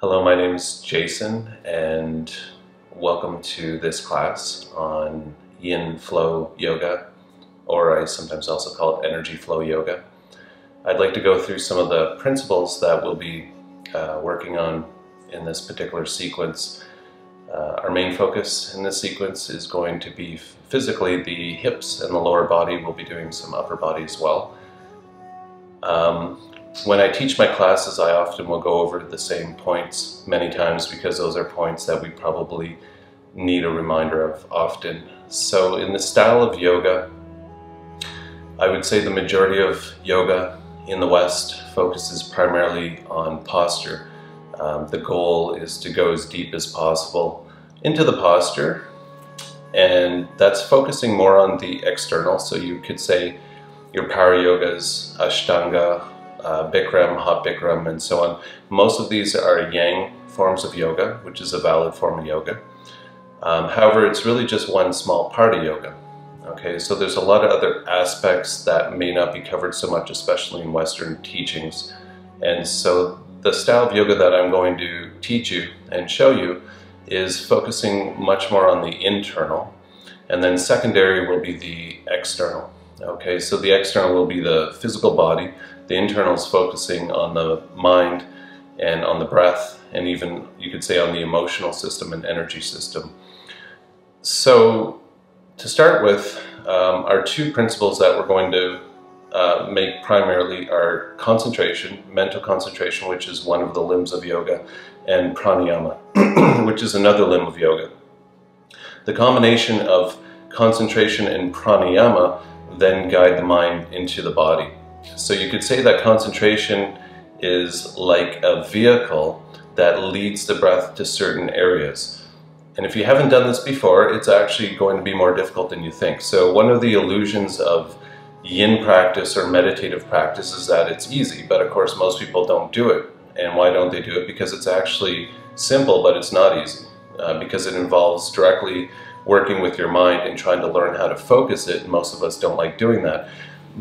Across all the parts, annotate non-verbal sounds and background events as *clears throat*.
Hello, my name is Jason and welcome to this class on Yin Flow Yoga, or I sometimes also call it Energy Flow Yoga. I'd like to go through some of the principles that we'll be uh, working on in this particular sequence. Uh, our main focus in this sequence is going to be physically the hips and the lower body. We'll be doing some upper body as well. Um, when I teach my classes, I often will go over the same points many times because those are points that we probably need a reminder of often. So in the style of yoga, I would say the majority of yoga in the West focuses primarily on posture. Um, the goal is to go as deep as possible into the posture and that's focusing more on the external. So you could say your power yoga is Ashtanga, uh, Bikram, hot Bikram, and so on. Most of these are Yang forms of yoga, which is a valid form of yoga. Um, however, it's really just one small part of yoga. Okay, so there's a lot of other aspects that may not be covered so much, especially in Western teachings. And so the style of yoga that I'm going to teach you and show you is focusing much more on the internal. And then secondary will be the external. Okay, so the external will be the physical body, the internal is focusing on the mind and on the breath, and even you could say on the emotional system and energy system. So, to start with, um, our two principles that we're going to uh, make primarily are concentration, mental concentration, which is one of the limbs of yoga, and pranayama, *clears throat* which is another limb of yoga. The combination of concentration and pranayama then guide the mind into the body. So you could say that concentration is like a vehicle that leads the breath to certain areas. And if you haven't done this before, it's actually going to be more difficult than you think. So one of the illusions of yin practice or meditative practice is that it's easy, but of course most people don't do it. And why don't they do it? Because it's actually simple, but it's not easy. Uh, because it involves directly working with your mind and trying to learn how to focus it. And most of us don't like doing that.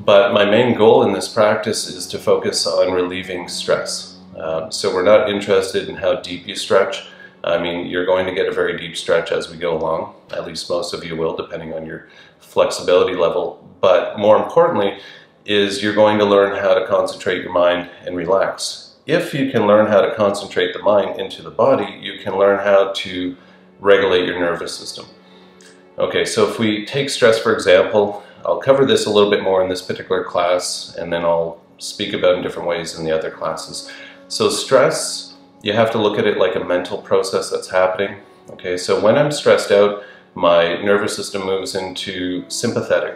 But my main goal in this practice is to focus on relieving stress. Um, so we're not interested in how deep you stretch. I mean, you're going to get a very deep stretch as we go along. At least most of you will, depending on your flexibility level. But more importantly, is you're going to learn how to concentrate your mind and relax. If you can learn how to concentrate the mind into the body, you can learn how to regulate your nervous system. Okay, so if we take stress for example, I'll cover this a little bit more in this particular class and then I'll speak about in different ways in the other classes. So stress, you have to look at it like a mental process that's happening. Okay, so when I'm stressed out, my nervous system moves into sympathetic.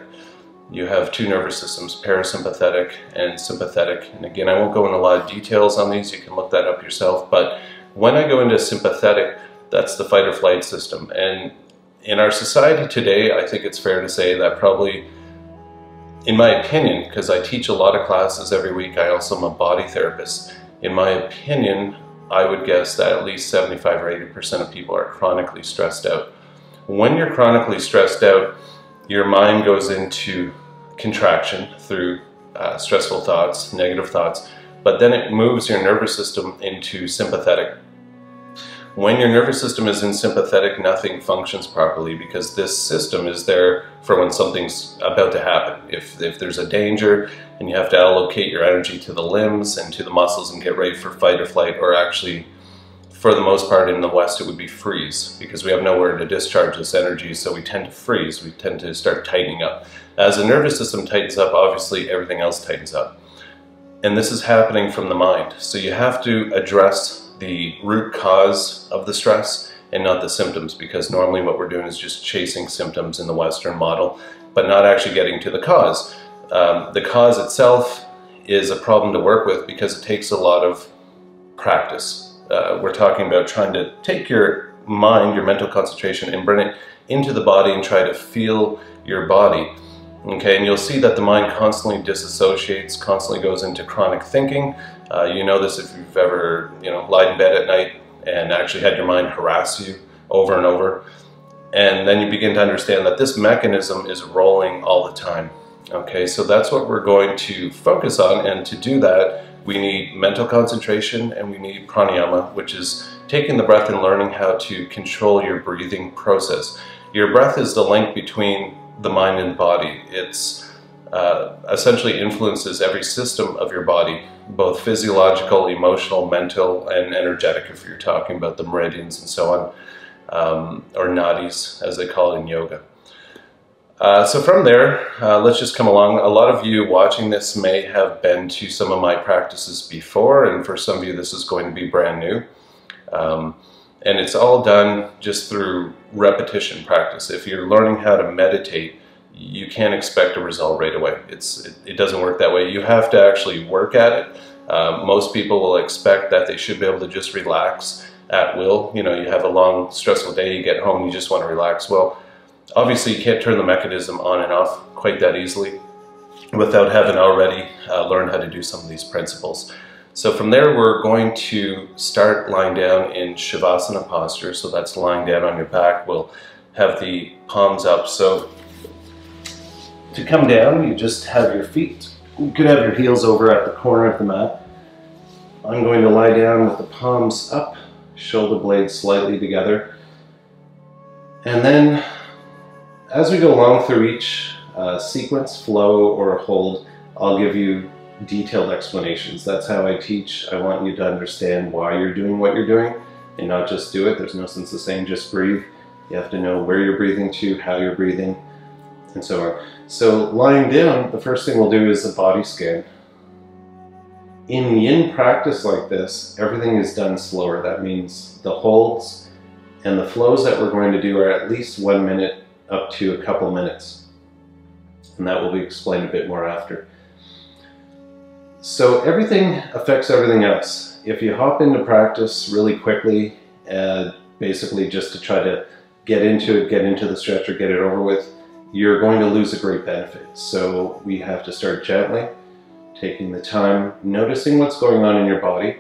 You have two nervous systems, parasympathetic and sympathetic. And again, I won't go into a lot of details on these, you can look that up yourself. But when I go into sympathetic, that's the fight or flight system. And in our society today, I think it's fair to say that probably, in my opinion, because I teach a lot of classes every week, I also am a body therapist. In my opinion, I would guess that at least 75 or 80% of people are chronically stressed out. When you're chronically stressed out, your mind goes into contraction through uh, stressful thoughts, negative thoughts, but then it moves your nervous system into sympathetic when your nervous system is in sympathetic, nothing functions properly because this system is there for when something's about to happen. If, if there's a danger and you have to allocate your energy to the limbs and to the muscles and get ready for fight or flight, or actually, for the most part in the West, it would be freeze because we have nowhere to discharge this energy, so we tend to freeze. We tend to start tightening up. As the nervous system tightens up, obviously everything else tightens up. And this is happening from the mind. So you have to address the root cause of the stress and not the symptoms because normally what we're doing is just chasing symptoms in the Western model but not actually getting to the cause. Um, the cause itself is a problem to work with because it takes a lot of practice. Uh, we're talking about trying to take your mind, your mental concentration and bring it into the body and try to feel your body. Okay, and you'll see that the mind constantly disassociates, constantly goes into chronic thinking. Uh, you know this if you've ever, you know, lied in bed at night and actually had your mind harass you over and over. And then you begin to understand that this mechanism is rolling all the time. Okay, so that's what we're going to focus on, and to do that, We need mental concentration and we need pranayama, which is taking the breath and learning how to control your breathing process. Your breath is the link between the mind and body. It's uh, essentially influences every system of your body, both physiological, emotional, mental, and energetic, if you're talking about the meridians and so on, um, or nadis, as they call it in yoga. Uh, so from there, uh, let's just come along. A lot of you watching this may have been to some of my practices before, and for some of you this is going to be brand new. Um, and it's all done just through repetition practice. If you're learning how to meditate, you can't expect a result right away. It's, it, it doesn't work that way. You have to actually work at it. Uh, most people will expect that they should be able to just relax at will. You know, you have a long, stressful day, you get home, you just want to relax. Well, obviously you can't turn the mechanism on and off quite that easily without having already uh, learned how to do some of these principles. So from there, we're going to start lying down in Shavasana posture. So that's lying down on your back. We'll have the palms up. So to come down, you just have your feet. You could have your heels over at the corner of the mat. I'm going to lie down with the palms up, shoulder blades slightly together. And then as we go along through each uh, sequence, flow, or hold, I'll give you detailed explanations. That's how I teach. I want you to understand why you're doing what you're doing and not just do it. There's no sense of saying just breathe. You have to know where you're breathing to, how you're breathing, and so on. So lying down, the first thing we'll do is a body scan. In yin practice like this, everything is done slower. That means the holds and the flows that we're going to do are at least one minute up to a couple minutes. And that will be explained a bit more after. So everything affects everything else. If you hop into practice really quickly, uh, basically just to try to get into it, get into the stretch or get it over with, you're going to lose a great benefit. So we have to start gently, taking the time, noticing what's going on in your body,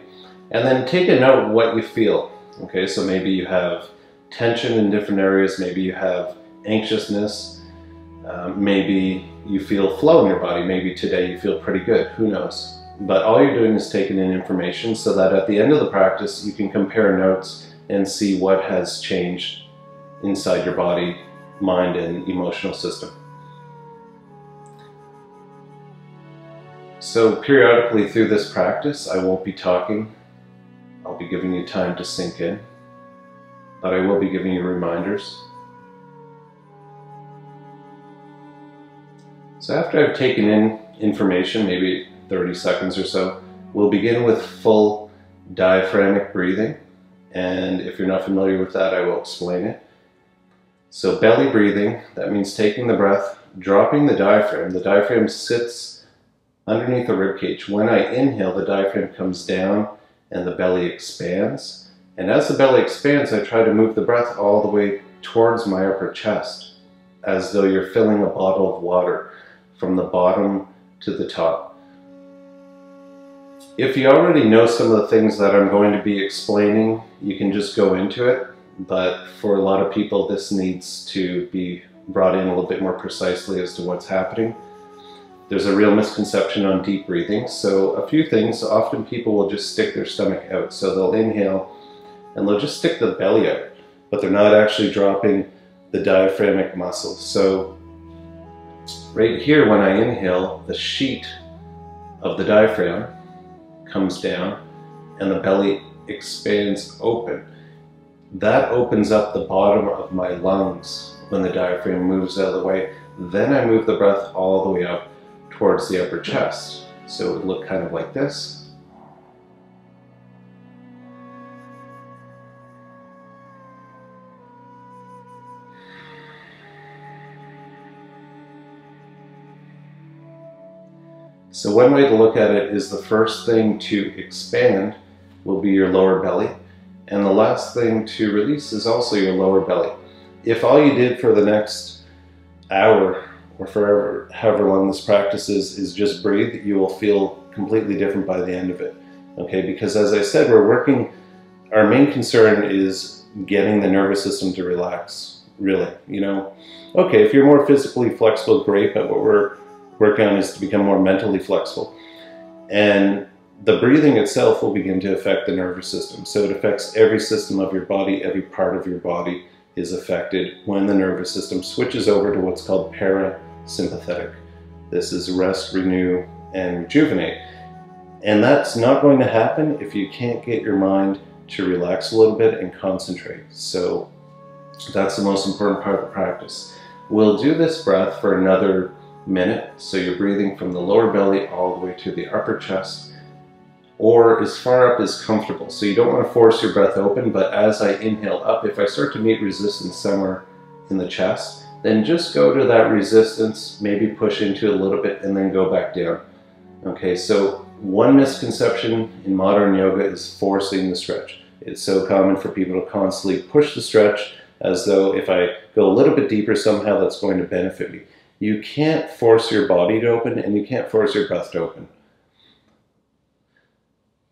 and then take a note of what you feel. Okay, so maybe you have tension in different areas, maybe you have anxiousness, uh, maybe you feel flow in your body, maybe today you feel pretty good, who knows. But all you're doing is taking in information so that at the end of the practice you can compare notes and see what has changed inside your body mind and emotional system. So periodically through this practice, I won't be talking. I'll be giving you time to sink in, but I will be giving you reminders. So after I've taken in information, maybe 30 seconds or so, we'll begin with full diaphragmic breathing. And if you're not familiar with that, I will explain it. So belly breathing, that means taking the breath, dropping the diaphragm. The diaphragm sits underneath the rib cage. When I inhale, the diaphragm comes down and the belly expands. And as the belly expands, I try to move the breath all the way towards my upper chest, as though you're filling a bottle of water from the bottom to the top. If you already know some of the things that I'm going to be explaining, you can just go into it but for a lot of people this needs to be brought in a little bit more precisely as to what's happening. There's a real misconception on deep breathing. So a few things, often people will just stick their stomach out. So they'll inhale and they'll just stick the belly out, but they're not actually dropping the diaphragmic muscles. So right here when I inhale, the sheet of the diaphragm comes down and the belly expands open. That opens up the bottom of my lungs when the diaphragm moves out of the way. Then I move the breath all the way up towards the upper chest. So it would look kind of like this. So one way to look at it is the first thing to expand will be your lower belly. And the last thing to release is also your lower belly. If all you did for the next hour or forever, however long this practice is, is just breathe, you will feel completely different by the end of it. Okay, because as I said, we're working, our main concern is getting the nervous system to relax, really. You know, okay, if you're more physically flexible, great, but what we're working on is to become more mentally flexible. And the breathing itself will begin to affect the nervous system. So it affects every system of your body, every part of your body is affected when the nervous system switches over to what's called parasympathetic. This is rest, renew, and rejuvenate. And that's not going to happen if you can't get your mind to relax a little bit and concentrate. So that's the most important part of the practice. We'll do this breath for another minute. So you're breathing from the lower belly all the way to the upper chest or as far up as comfortable. So you don't want to force your breath open, but as I inhale up, if I start to meet resistance somewhere in the chest, then just go to that resistance, maybe push into a little bit and then go back down. Okay, so one misconception in modern yoga is forcing the stretch. It's so common for people to constantly push the stretch as though if I go a little bit deeper, somehow that's going to benefit me. You can't force your body to open and you can't force your breath to open.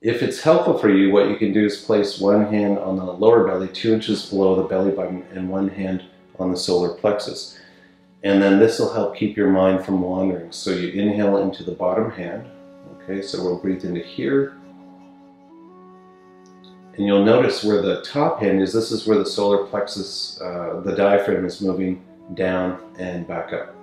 If it's helpful for you, what you can do is place one hand on the lower belly, two inches below the belly button, and one hand on the solar plexus. And then this will help keep your mind from wandering. So you inhale into the bottom hand. Okay, so we'll breathe into here. And you'll notice where the top hand is, this is where the solar plexus, uh, the diaphragm is moving down and back up.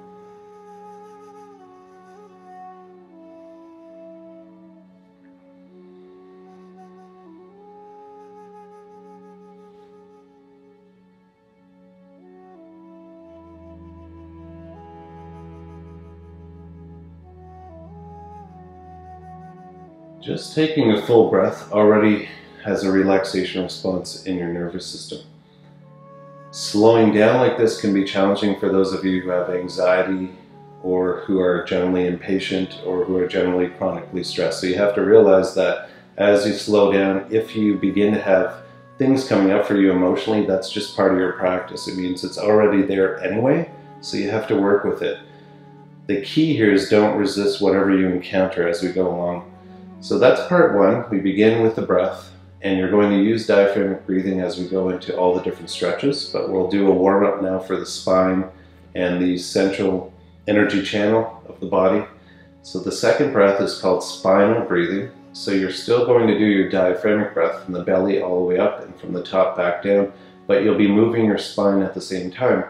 Just taking a full breath already has a relaxation response in your nervous system. Slowing down like this can be challenging for those of you who have anxiety or who are generally impatient or who are generally chronically stressed. So you have to realize that as you slow down, if you begin to have things coming up for you emotionally, that's just part of your practice. It means it's already there anyway, so you have to work with it. The key here is don't resist whatever you encounter as we go along. So that's part one. We begin with the breath and you're going to use diaphragmatic breathing as we go into all the different stretches, but we'll do a warm up now for the spine and the central energy channel of the body. So the second breath is called spinal breathing. So you're still going to do your diaphragmatic breath from the belly all the way up and from the top back down, but you'll be moving your spine at the same time.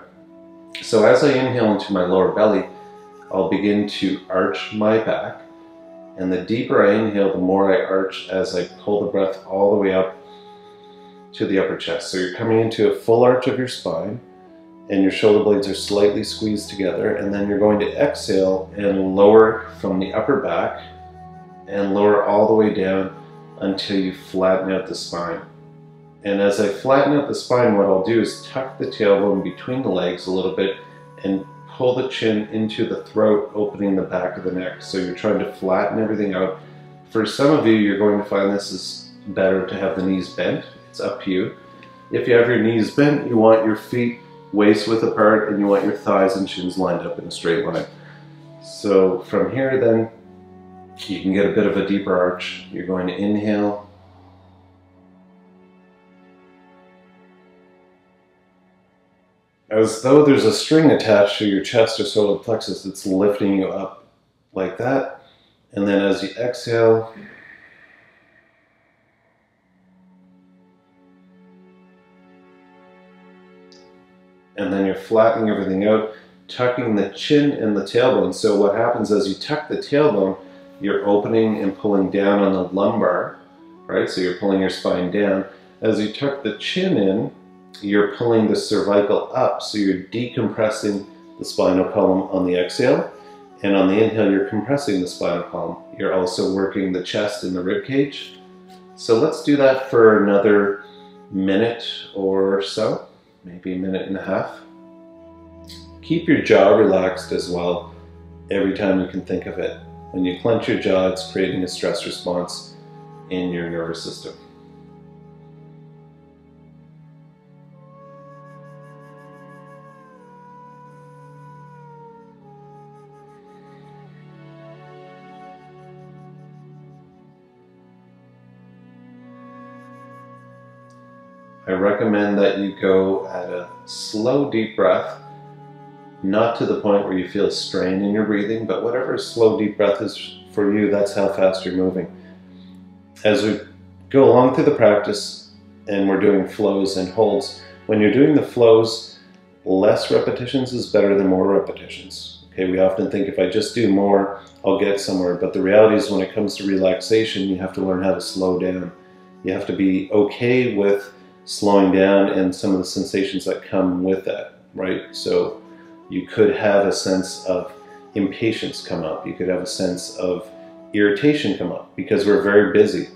So as I inhale into my lower belly, I'll begin to arch my back and the deeper I inhale, the more I arch as I pull the breath all the way up to the upper chest. So you're coming into a full arch of your spine and your shoulder blades are slightly squeezed together and then you're going to exhale and lower from the upper back and lower all the way down until you flatten out the spine. And as I flatten out the spine, what I'll do is tuck the tailbone between the legs a little bit and pull the chin into the throat, opening the back of the neck. So you're trying to flatten everything out. For some of you, you're going to find this is better to have the knees bent. It's up to you. If you have your knees bent, you want your feet waist width apart and you want your thighs and shins lined up in a straight line. So from here then, you can get a bit of a deeper arch. You're going to inhale as though there's a string attached to your chest or solar plexus that's lifting you up like that. And then as you exhale, and then you're flattening everything out, tucking the chin and the tailbone. So what happens as you tuck the tailbone, you're opening and pulling down on the lumbar, right? So you're pulling your spine down. As you tuck the chin in, you're pulling the cervical up, so you're decompressing the spinal column on the exhale, and on the inhale, you're compressing the spinal column. You're also working the chest and the rib cage. So let's do that for another minute or so, maybe a minute and a half. Keep your jaw relaxed as well every time you can think of it. When you clench your jaw, it's creating a stress response in your nervous system. I recommend that you go at a slow, deep breath, not to the point where you feel strain in your breathing, but whatever slow, deep breath is for you, that's how fast you're moving. as we go along through the practice and we're doing flows and holds, when you're doing the flows, less repetitions is better than more repetitions. Okay, we often think if I just do more, I'll get somewhere. But the reality is when it comes to relaxation, you have to learn how to slow down. You have to be okay with slowing down and some of the sensations that come with that, right? So you could have a sense of impatience come up. You could have a sense of irritation come up because we're very busy.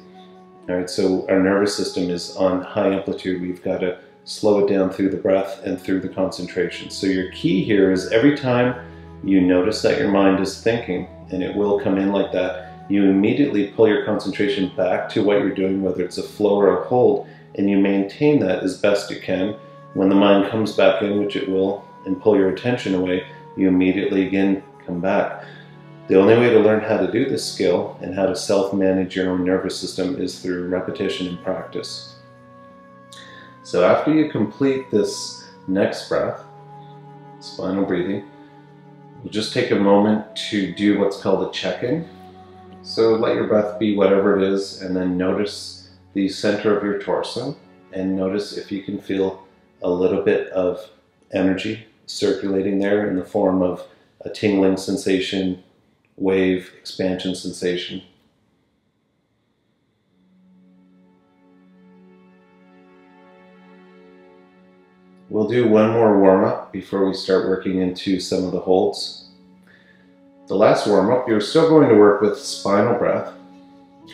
All right, so our nervous system is on high amplitude. We've got to slow it down through the breath and through the concentration. So your key here is every time you notice that your mind is thinking, and it will come in like that, you immediately pull your concentration back to what you're doing, whether it's a flow or a hold, and you maintain that as best you can. When the mind comes back in, which it will, and pull your attention away, you immediately again come back. The only way to learn how to do this skill and how to self-manage your own nervous system is through repetition and practice. So after you complete this next breath, spinal breathing, we'll just take a moment to do what's called a check-in. So let your breath be whatever it is and then notice the center of your torso and notice if you can feel a little bit of energy circulating there in the form of a tingling sensation, wave, expansion sensation. We'll do one more warm up before we start working into some of the holds. The last warm up, you're still going to work with spinal breath.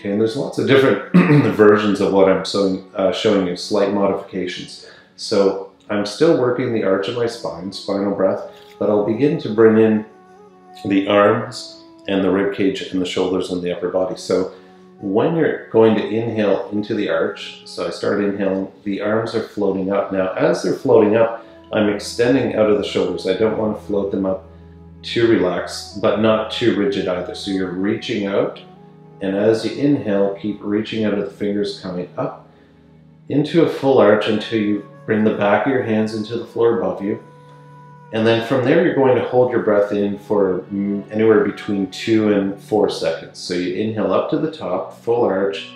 Okay, and there's lots of different *clears throat* versions of what I'm showing, uh, showing you, slight modifications. So I'm still working the arch of my spine, spinal breath, but I'll begin to bring in the arms and the rib cage and the shoulders and the upper body. So when you're going to inhale into the arch, so I start inhaling, the arms are floating up. Now, as they're floating up, I'm extending out of the shoulders. I don't want to float them up too relaxed, but not too rigid either. So you're reaching out, and as you inhale, keep reaching out of the fingers coming up into a full arch until you bring the back of your hands into the floor above you. And then from there, you're going to hold your breath in for mm, anywhere between two and four seconds. So you inhale up to the top, full arch,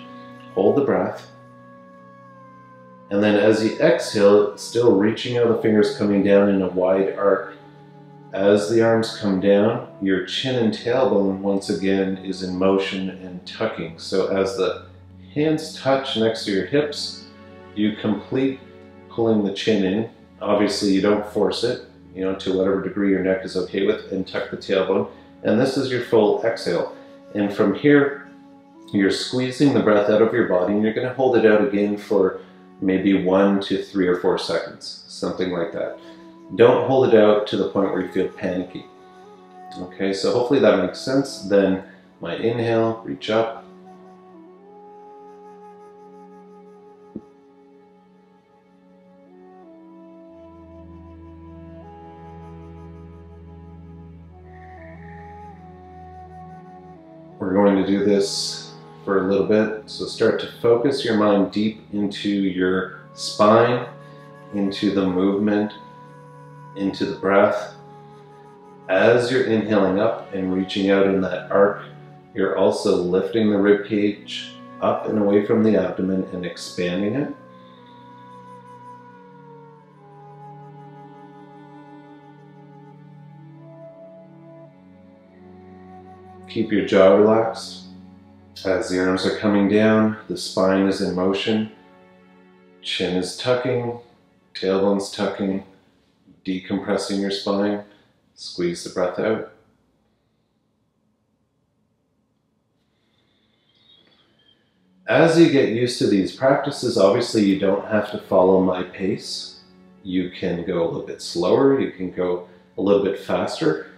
hold the breath. And then as you exhale, still reaching out the fingers coming down in a wide arc. As the arms come down, your chin and tailbone once again is in motion and tucking. So as the hands touch next to your hips, you complete pulling the chin in. Obviously you don't force it, you know, to whatever degree your neck is okay with, and tuck the tailbone. And this is your full exhale. And from here, you're squeezing the breath out of your body, and you're going to hold it out again for maybe one to three or four seconds, something like that. Don't hold it out to the point where you feel panicky. Okay, so hopefully that makes sense. Then my inhale, reach up, We're going to do this for a little bit. So start to focus your mind deep into your spine, into the movement, into the breath. As you're inhaling up and reaching out in that arc, you're also lifting the rib cage up and away from the abdomen and expanding it. Keep your jaw relaxed. As the arms are coming down, the spine is in motion. Chin is tucking, tailbone's tucking, decompressing your spine. Squeeze the breath out. As you get used to these practices, obviously you don't have to follow my pace. You can go a little bit slower, you can go a little bit faster.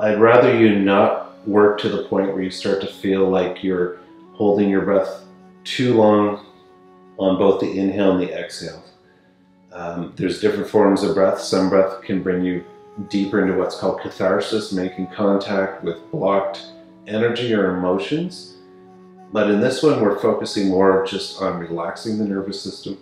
I'd rather you not work to the point where you start to feel like you're holding your breath too long on both the inhale and the exhale. Um, there's different forms of breath. Some breath can bring you deeper into what's called catharsis, making contact with blocked energy or emotions. But in this one, we're focusing more just on relaxing the nervous system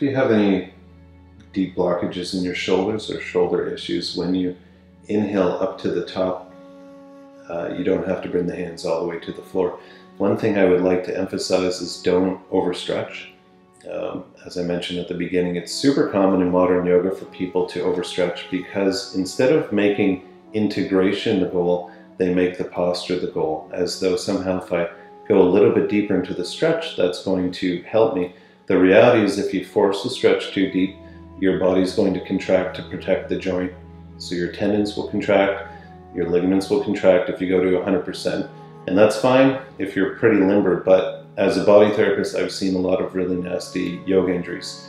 if you have any deep blockages in your shoulders or shoulder issues, when you inhale up to the top, uh, you don't have to bring the hands all the way to the floor. One thing I would like to emphasize is don't overstretch. Um, as I mentioned at the beginning, it's super common in modern yoga for people to overstretch because instead of making integration the goal, they make the posture the goal, as though somehow if I go a little bit deeper into the stretch, that's going to help me. The reality is if you force the stretch too deep, your body's going to contract to protect the joint. So your tendons will contract, your ligaments will contract if you go to 100%. And that's fine if you're pretty limber, but as a body therapist, I've seen a lot of really nasty yoga injuries.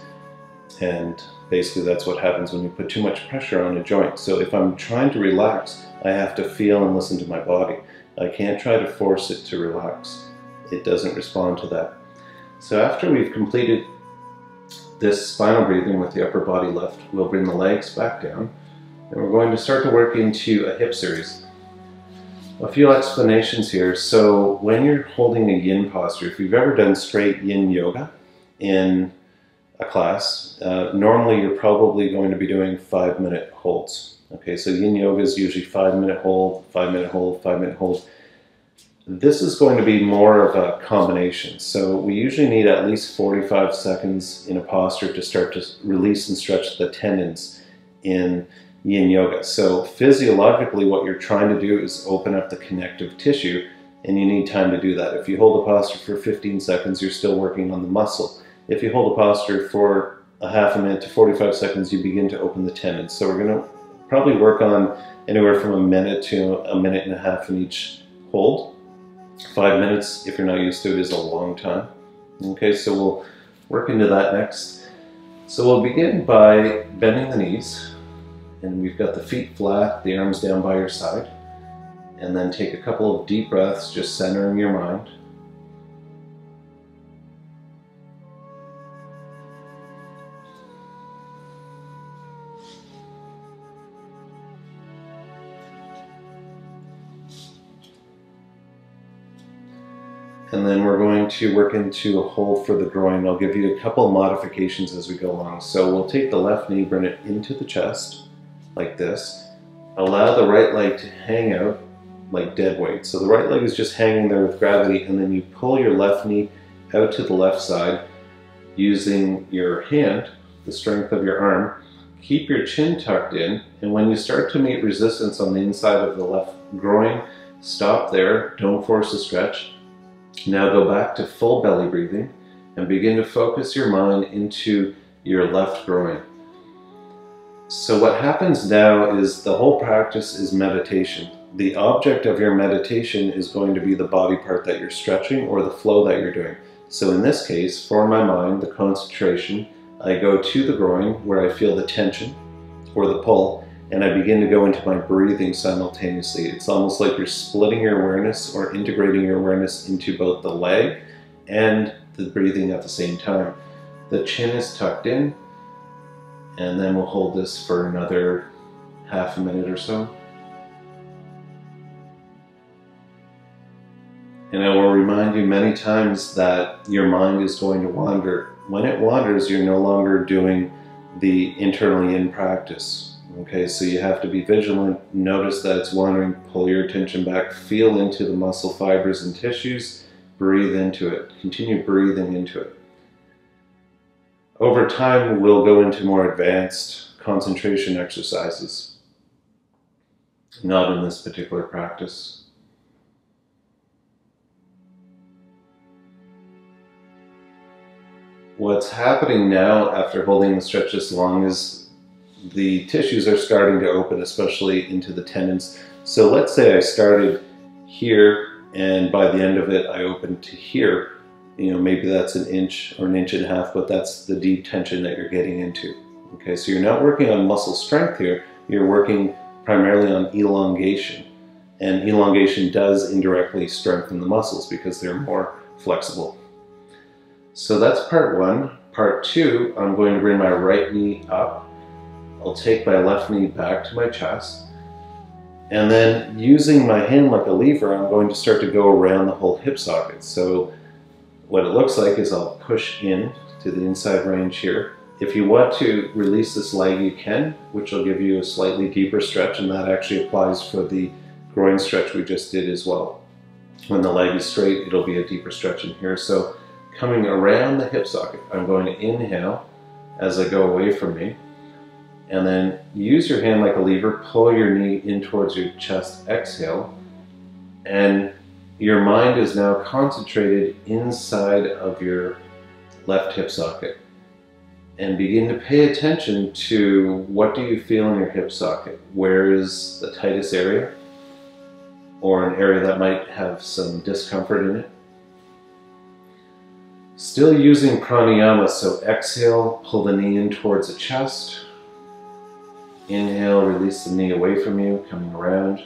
And basically that's what happens when you put too much pressure on a joint. So if I'm trying to relax, I have to feel and listen to my body. I can't try to force it to relax. It doesn't respond to that. So after we've completed this spinal breathing with the upper body lift, we'll bring the legs back down and we're going to start to work into a hip series. A few explanations here. So when you're holding a yin posture, if you've ever done straight yin yoga in a class, uh, normally you're probably going to be doing five minute holds. Okay, so yin yoga is usually five minute hold, five minute hold, five minute hold. This is going to be more of a combination. So we usually need at least 45 seconds in a posture to start to release and stretch the tendons in yin yoga. So physiologically what you're trying to do is open up the connective tissue and you need time to do that. If you hold a posture for 15 seconds, you're still working on the muscle. If you hold a posture for a half a minute to 45 seconds, you begin to open the tendons. So we're gonna probably work on anywhere from a minute to a minute and a half in each hold. Five minutes, if you're not used to it, is a long time. Okay, so we'll work into that next. So we'll begin by bending the knees, and we've got the feet flat, the arms down by your side. And then take a couple of deep breaths, just centering your mind. And then we're going to work into a hold for the groin. I'll give you a couple modifications as we go along. So we'll take the left knee, bring it into the chest, like this. Allow the right leg to hang out like dead weight. So the right leg is just hanging there with gravity, and then you pull your left knee out to the left side using your hand, the strength of your arm. Keep your chin tucked in, and when you start to meet resistance on the inside of the left groin, stop there, don't force a stretch now go back to full belly breathing and begin to focus your mind into your left groin. So what happens now is the whole practice is meditation. The object of your meditation is going to be the body part that you're stretching or the flow that you're doing. So in this case, for my mind, the concentration, I go to the groin where I feel the tension or the pull and I begin to go into my breathing simultaneously. It's almost like you're splitting your awareness or integrating your awareness into both the leg and the breathing at the same time. The chin is tucked in, and then we'll hold this for another half a minute or so. And I will remind you many times that your mind is going to wander. When it wanders, you're no longer doing the internal yin practice. Okay, so you have to be vigilant, notice that it's wandering, pull your attention back, feel into the muscle fibers and tissues, breathe into it, continue breathing into it. Over time, we'll go into more advanced concentration exercises, not in this particular practice. What's happening now after holding the stretch this long is the tissues are starting to open, especially into the tendons. So let's say I started here and by the end of it I opened to here. You know, maybe that's an inch or an inch and a half, but that's the deep tension that you're getting into. Okay, so you're not working on muscle strength here, you're working primarily on elongation. And elongation does indirectly strengthen the muscles because they're more flexible. So that's part one. Part two, I'm going to bring my right knee up I'll take my left knee back to my chest. And then using my hand like a lever, I'm going to start to go around the whole hip socket. So what it looks like is I'll push in to the inside range here. If you want to release this leg, you can, which will give you a slightly deeper stretch, and that actually applies for the groin stretch we just did as well. When the leg is straight, it'll be a deeper stretch in here. So coming around the hip socket, I'm going to inhale as I go away from me, and then use your hand like a lever, pull your knee in towards your chest, exhale, and your mind is now concentrated inside of your left hip socket and begin to pay attention to what do you feel in your hip socket? Where is the tightest area? Or an area that might have some discomfort in it? Still using pranayama, so exhale, pull the knee in towards the chest. Inhale, release the knee away from you, coming around.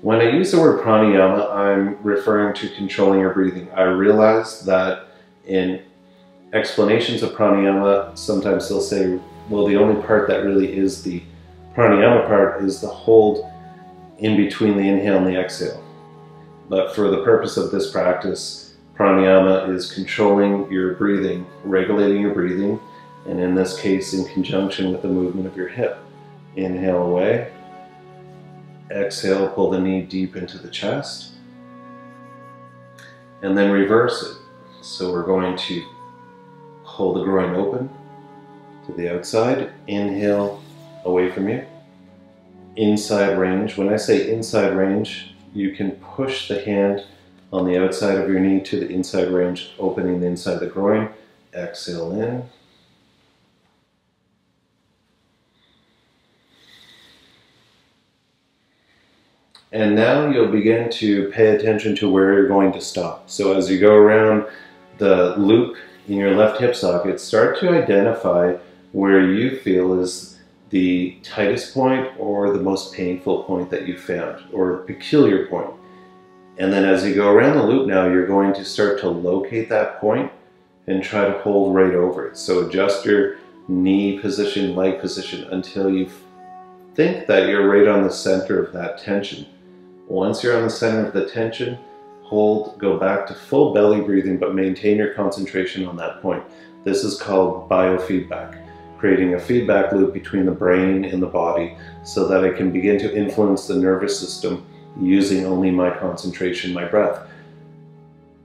When I use the word pranayama, I'm referring to controlling your breathing. I realize that in explanations of pranayama, sometimes they'll say, well, the only part that really is the pranayama part is the hold in between the inhale and the exhale. But for the purpose of this practice, pranayama is controlling your breathing, regulating your breathing, and in this case, in conjunction with the movement of your hip. Inhale away. Exhale, pull the knee deep into the chest. And then reverse it. So we're going to Pull the groin open to the outside. Inhale away from you. Inside range. When I say inside range, you can push the hand on the outside of your knee to the inside range, opening the inside of the groin. Exhale in. And now you'll begin to pay attention to where you're going to stop. So as you go around the loop in your left hip socket, start to identify where you feel is the tightest point or the most painful point that you found or peculiar point. And then as you go around the loop now, you're going to start to locate that point and try to hold right over it. So adjust your knee position, leg position until you think that you're right on the center of that tension. Once you're on the center of the tension, hold, go back to full belly breathing, but maintain your concentration on that point. This is called biofeedback, creating a feedback loop between the brain and the body so that I can begin to influence the nervous system using only my concentration, my breath.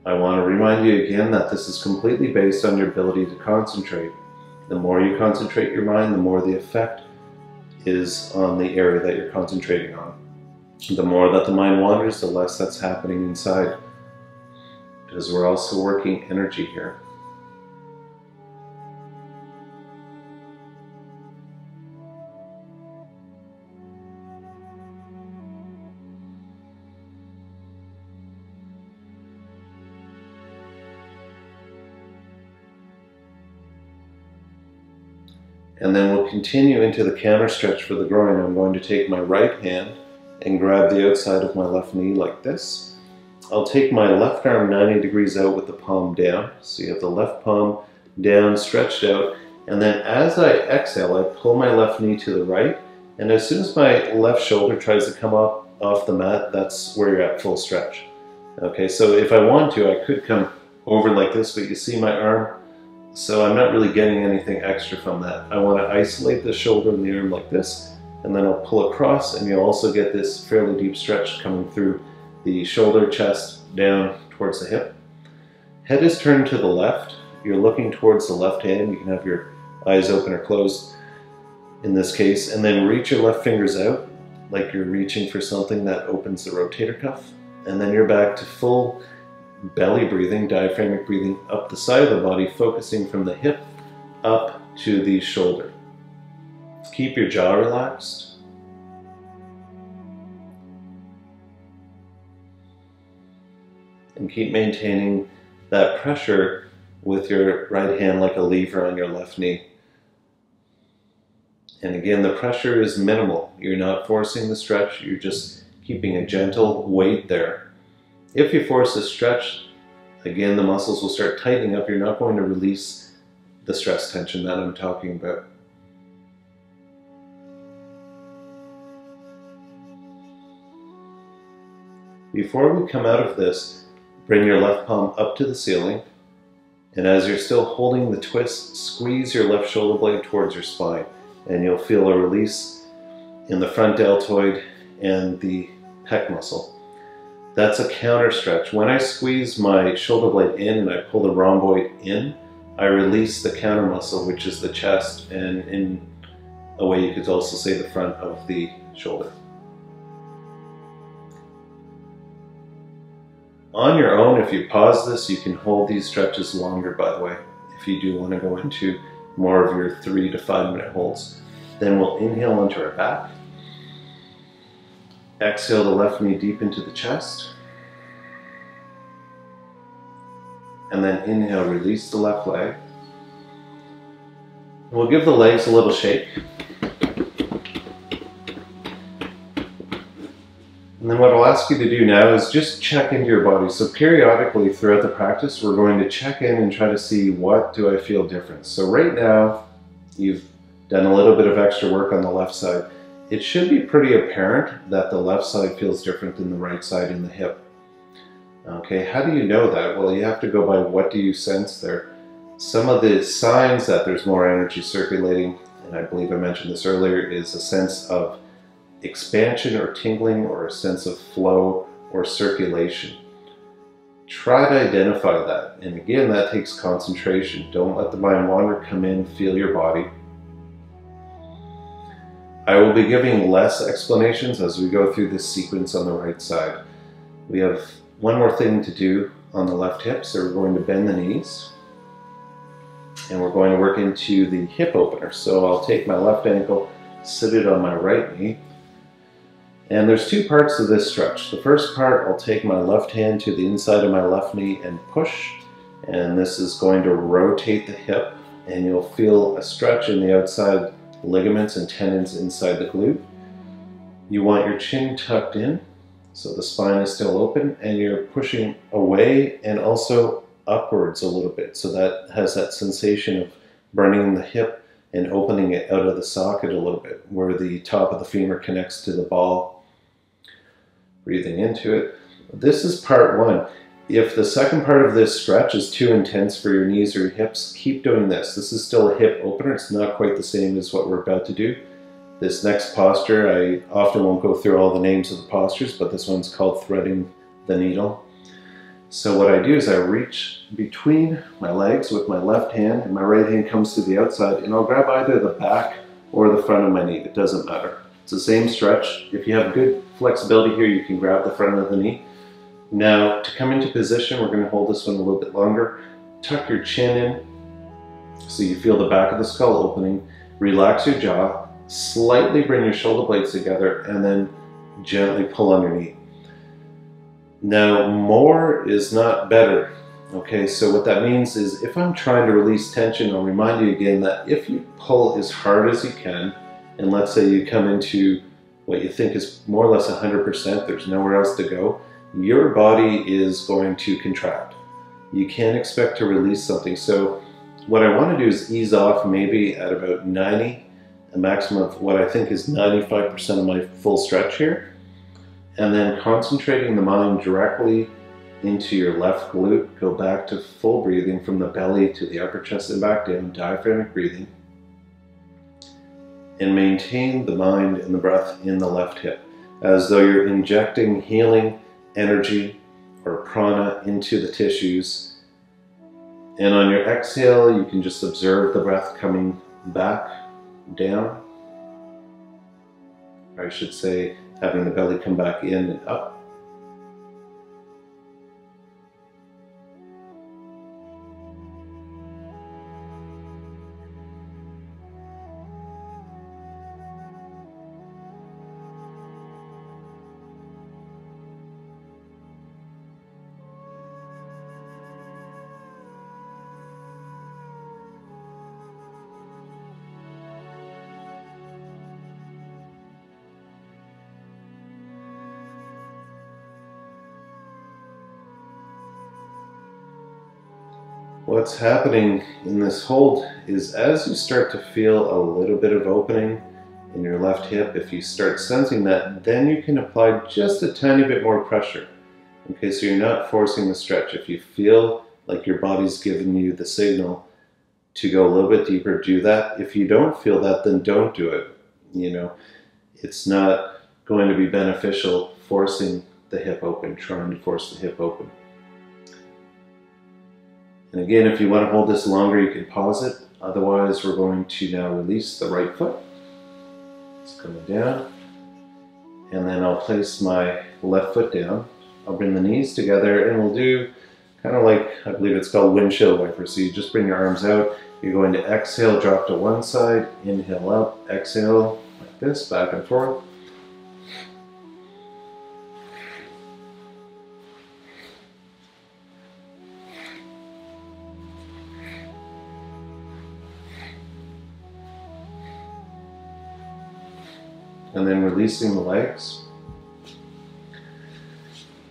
I want to remind you again that this is completely based on your ability to concentrate. The more you concentrate your mind, the more the effect is on the area that you're concentrating on. The more that the mind wanders, the less that's happening inside. Because we're also working energy here. And then we'll continue into the counter stretch for the groin. I'm going to take my right hand and grab the outside of my left knee like this. I'll take my left arm 90 degrees out with the palm down. So you have the left palm down, stretched out. And then as I exhale, I pull my left knee to the right. And as soon as my left shoulder tries to come up off the mat, that's where you're at full stretch. Okay, so if I want to, I could come over like this, but you see my arm? So I'm not really getting anything extra from that. I want to isolate the shoulder and the arm like this and then I'll pull across and you'll also get this fairly deep stretch coming through the shoulder, chest, down towards the hip. Head is turned to the left. You're looking towards the left hand. You can have your eyes open or closed in this case, and then reach your left fingers out like you're reaching for something that opens the rotator cuff. And then you're back to full belly breathing, diaphragmic breathing up the side of the body, focusing from the hip up to the shoulder. Keep your jaw relaxed. And keep maintaining that pressure with your right hand like a lever on your left knee. And again, the pressure is minimal. You're not forcing the stretch, you're just keeping a gentle weight there. If you force a stretch, again, the muscles will start tightening up. You're not going to release the stress tension that I'm talking about. Before we come out of this, bring your left palm up to the ceiling And as you're still holding the twist, squeeze your left shoulder blade towards your spine and you'll feel a release in the front deltoid and the pec muscle. That's a counter stretch. When I squeeze my shoulder blade in and I pull the rhomboid in, I release the counter muscle, which is the chest, and in a way you could also say the front of the shoulder. On your own, if you pause this, you can hold these stretches longer, by the way, if you do want to go into more of your three to five minute holds. Then we'll inhale onto our back. Exhale the left knee deep into the chest. And then inhale, release the left leg. We'll give the legs a little shake. And then what I'll ask you to do now is just check into your body. So periodically throughout the practice, we're going to check in and try to see what do I feel different. So right now, you've done a little bit of extra work on the left side. It should be pretty apparent that the left side feels different than the right side in the hip. Okay, how do you know that? Well, you have to go by what do you sense there. Some of the signs that there's more energy circulating, and I believe I mentioned this earlier, is a sense of expansion or tingling or a sense of flow or circulation. Try to identify that. And again, that takes concentration. Don't let the mind wander, come in, feel your body. I will be giving less explanations as we go through this sequence on the right side. We have one more thing to do on the left hip, so we're going to bend the knees. And we're going to work into the hip opener. So I'll take my left ankle, sit it on my right knee. And there's two parts to this stretch. The first part, I'll take my left hand to the inside of my left knee and push. And this is going to rotate the hip and you'll feel a stretch in the outside ligaments and tendons inside the glute. You want your chin tucked in, so the spine is still open, and you're pushing away and also upwards a little bit. So that has that sensation of burning the hip and opening it out of the socket a little bit, where the top of the femur connects to the ball. Breathing into it. This is part one. If the second part of this stretch is too intense for your knees or your hips, keep doing this. This is still a hip opener. It's not quite the same as what we're about to do. This next posture, I often won't go through all the names of the postures, but this one's called threading the needle. So what I do is I reach between my legs with my left hand and my right hand comes to the outside and I'll grab either the back or the front of my knee. It doesn't matter. It's the same stretch. If you have good flexibility here, you can grab the front of the knee now, to come into position, we're going to hold this one a little bit longer. Tuck your chin in so you feel the back of the skull opening. Relax your jaw, slightly bring your shoulder blades together, and then gently pull underneath. Now, more is not better. Okay, so what that means is if I'm trying to release tension, I'll remind you again that if you pull as hard as you can, and let's say you come into what you think is more or less 100%, there's nowhere else to go, your body is going to contract. You can't expect to release something. So what I want to do is ease off maybe at about 90, a maximum of what I think is 95% of my full stretch here. And then concentrating the mind directly into your left glute, go back to full breathing from the belly to the upper chest and back down, diaphragmatic breathing. And maintain the mind and the breath in the left hip as though you're injecting healing energy or prana into the tissues. And on your exhale, you can just observe the breath coming back down. Or I should say, having the belly come back in and up. What's happening in this hold is as you start to feel a little bit of opening in your left hip, if you start sensing that, then you can apply just a tiny bit more pressure. Okay, so you're not forcing the stretch. If you feel like your body's giving you the signal to go a little bit deeper, do that. If you don't feel that, then don't do it. You know, it's not going to be beneficial forcing the hip open, trying to force the hip open. And again, if you want to hold this longer, you can pause it. Otherwise, we're going to now release the right foot. It's coming down. And then I'll place my left foot down. I'll bring the knees together and we'll do kind of like, I believe it's called windshield wiper. So you just bring your arms out. You're going to exhale, drop to one side, inhale up, exhale like this, back and forth. And then releasing the legs.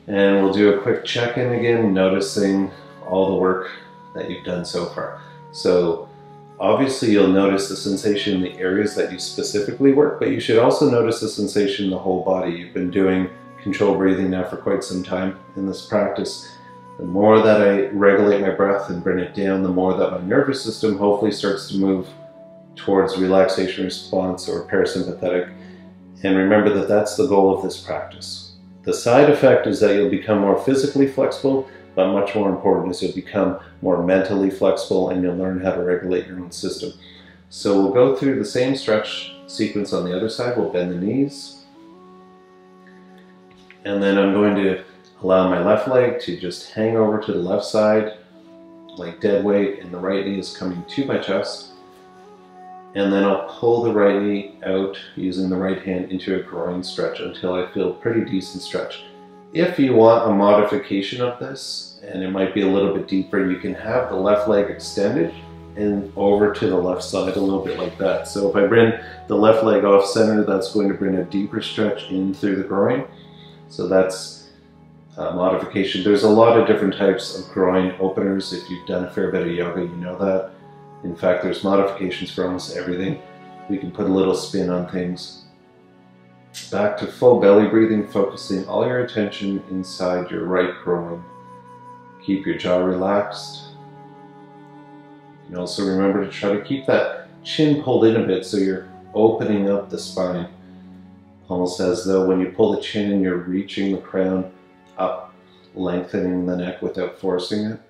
And we'll do a quick check-in again, noticing all the work that you've done so far. So obviously you'll notice the sensation in the areas that you specifically work, but you should also notice the sensation in the whole body. You've been doing controlled breathing now for quite some time in this practice. The more that I regulate my breath and bring it down, the more that my nervous system hopefully starts to move towards relaxation response or parasympathetic and remember that that's the goal of this practice. The side effect is that you'll become more physically flexible, but much more important is you'll become more mentally flexible and you'll learn how to regulate your own system. So we'll go through the same stretch sequence on the other side. We'll bend the knees. And then I'm going to allow my left leg to just hang over to the left side like dead weight and the right knee is coming to my chest and then I'll pull the right knee out using the right hand into a groin stretch until I feel pretty decent stretch. If you want a modification of this, and it might be a little bit deeper, you can have the left leg extended and over to the left side a little bit like that. So if I bring the left leg off center, that's going to bring a deeper stretch in through the groin. So that's a modification. There's a lot of different types of groin openers. If you've done a fair bit of yoga, you know that. In fact, there's modifications for almost everything. We can put a little spin on things. Back to full belly breathing, focusing all your attention inside your right groin. Keep your jaw relaxed. Can also remember to try to keep that chin pulled in a bit so you're opening up the spine. Almost as though when you pull the chin in, you're reaching the crown up, lengthening the neck without forcing it.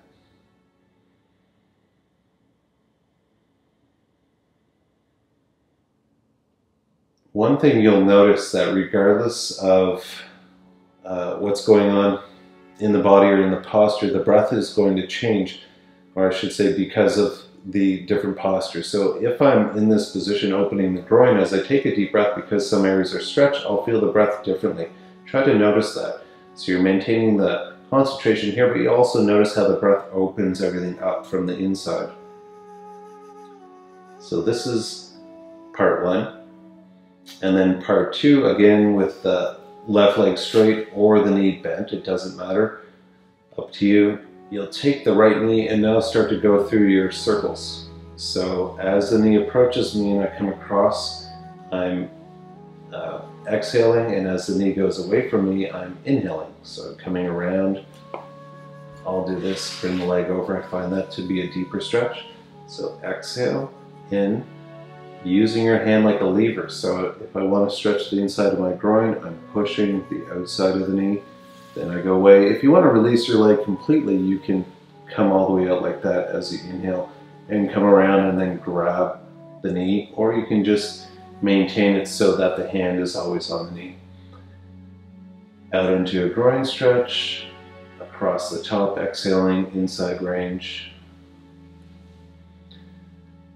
One thing you'll notice that regardless of uh, what's going on in the body or in the posture, the breath is going to change, or I should say because of the different postures. So if I'm in this position opening the groin, as I take a deep breath because some areas are stretched, I'll feel the breath differently. Try to notice that. So you're maintaining the concentration here, but you also notice how the breath opens everything up from the inside. So this is part one. And then part two, again with the left leg straight or the knee bent, it doesn't matter, up to you. You'll take the right knee and now start to go through your circles. So as the knee approaches me and I come across, I'm uh, exhaling, and as the knee goes away from me, I'm inhaling. So coming around, I'll do this, bring the leg over. I find that to be a deeper stretch. So exhale, in, using your hand like a lever. So if I want to stretch the inside of my groin, I'm pushing the outside of the knee. Then I go away. If you want to release your leg completely, you can come all the way out like that as you inhale and come around and then grab the knee, or you can just maintain it so that the hand is always on the knee. Out into a groin stretch, across the top, exhaling inside range,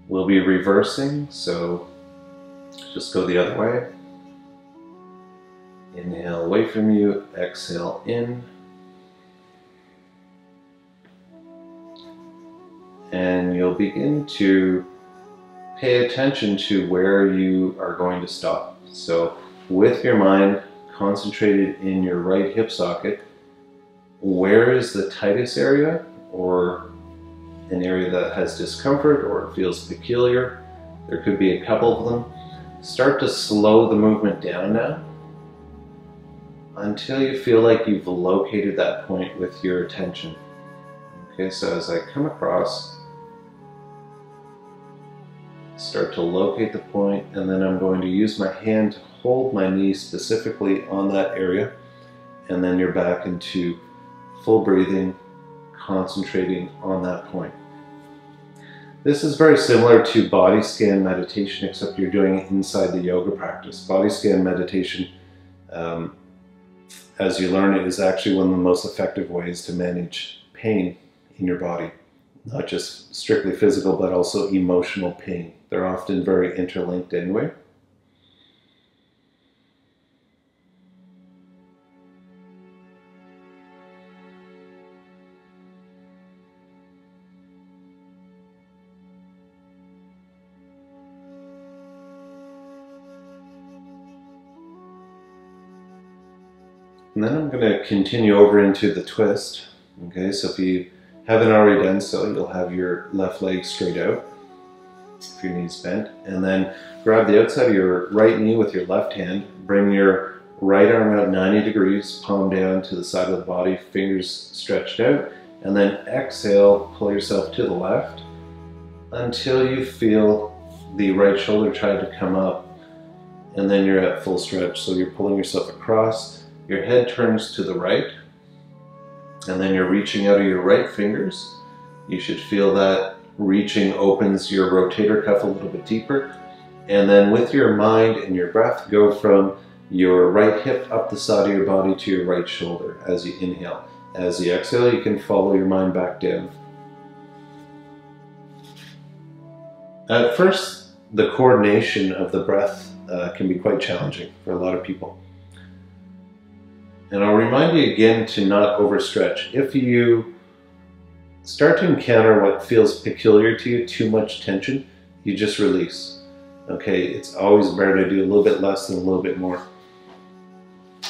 We'll be reversing, so just go the other way. Inhale away from you, exhale in. And you'll begin to pay attention to where you are going to stop. So with your mind concentrated in your right hip socket, where is the tightest area or an area that has discomfort or feels peculiar. There could be a couple of them. Start to slow the movement down now until you feel like you've located that point with your attention. Okay, so as I come across, start to locate the point, and then I'm going to use my hand to hold my knee specifically on that area, and then you're back into full breathing, concentrating on that point. This is very similar to body scan meditation, except you're doing it inside the yoga practice. Body scan meditation, um, as you learn it, is actually one of the most effective ways to manage pain in your body. Not just strictly physical, but also emotional pain. They're often very interlinked anyway. And then I'm going to continue over into the twist. Okay, so if you haven't already done so, you'll have your left leg straight out, if your knee's bent, and then grab the outside of your right knee with your left hand, bring your right arm out 90 degrees, palm down to the side of the body, fingers stretched out, and then exhale, pull yourself to the left until you feel the right shoulder try to come up, and then you're at full stretch. So you're pulling yourself across, your head turns to the right, and then you're reaching out of your right fingers. You should feel that reaching opens your rotator cuff a little bit deeper. And then with your mind and your breath, go from your right hip up the side of your body to your right shoulder as you inhale. As you exhale, you can follow your mind back down. At first, the coordination of the breath uh, can be quite challenging for a lot of people. And I'll remind you again to not overstretch. If you start to encounter what feels peculiar to you, too much tension, you just release. Okay, it's always better to do a little bit less than a little bit more.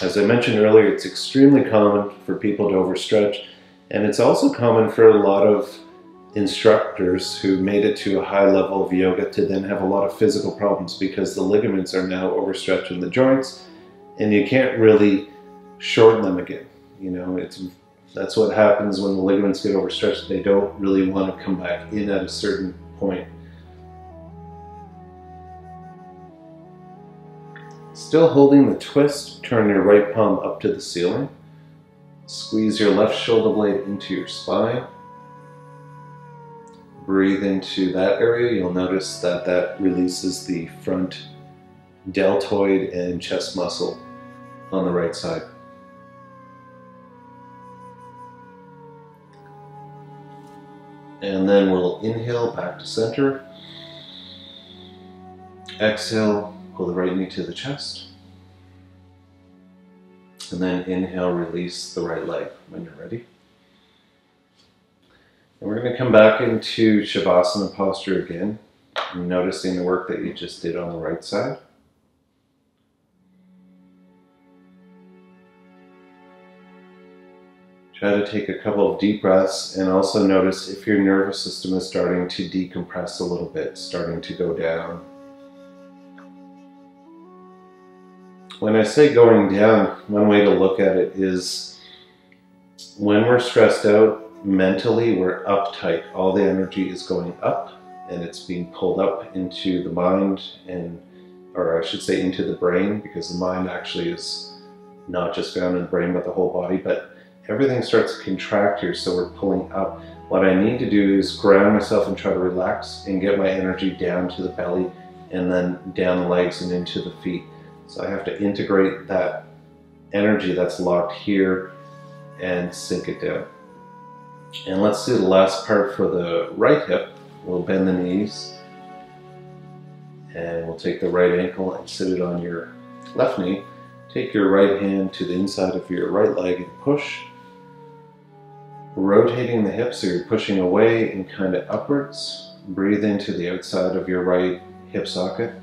As I mentioned earlier, it's extremely common for people to overstretch, and it's also common for a lot of instructors who made it to a high level of yoga to then have a lot of physical problems because the ligaments are now overstretched in the joints, and you can't really shorten them again. You know, it's that's what happens when the ligaments get overstretched. They don't really want to come back in at a certain point. Still holding the twist, turn your right palm up to the ceiling. Squeeze your left shoulder blade into your spine. Breathe into that area. You'll notice that that releases the front deltoid and chest muscle on the right side. And then we'll inhale back to center. Exhale, pull the right knee to the chest. And then inhale, release the right leg when you're ready. And we're going to come back into Shavasana posture again, noticing the work that you just did on the right side. Try to take a couple of deep breaths and also notice if your nervous system is starting to decompress a little bit, starting to go down. When I say going down, one way to look at it is when we're stressed out mentally, we're uptight. All the energy is going up and it's being pulled up into the mind and, or I should say into the brain because the mind actually is not just found in the brain but the whole body. But everything starts to contract here, so we're pulling up. What I need to do is ground myself and try to relax and get my energy down to the belly and then down the legs and into the feet. So I have to integrate that energy that's locked here and sink it down. And let's do the last part for the right hip. We'll bend the knees and we'll take the right ankle and sit it on your left knee. Take your right hand to the inside of your right leg and push rotating the hips so you're pushing away and kind of upwards. Breathe into the outside of your right hip socket.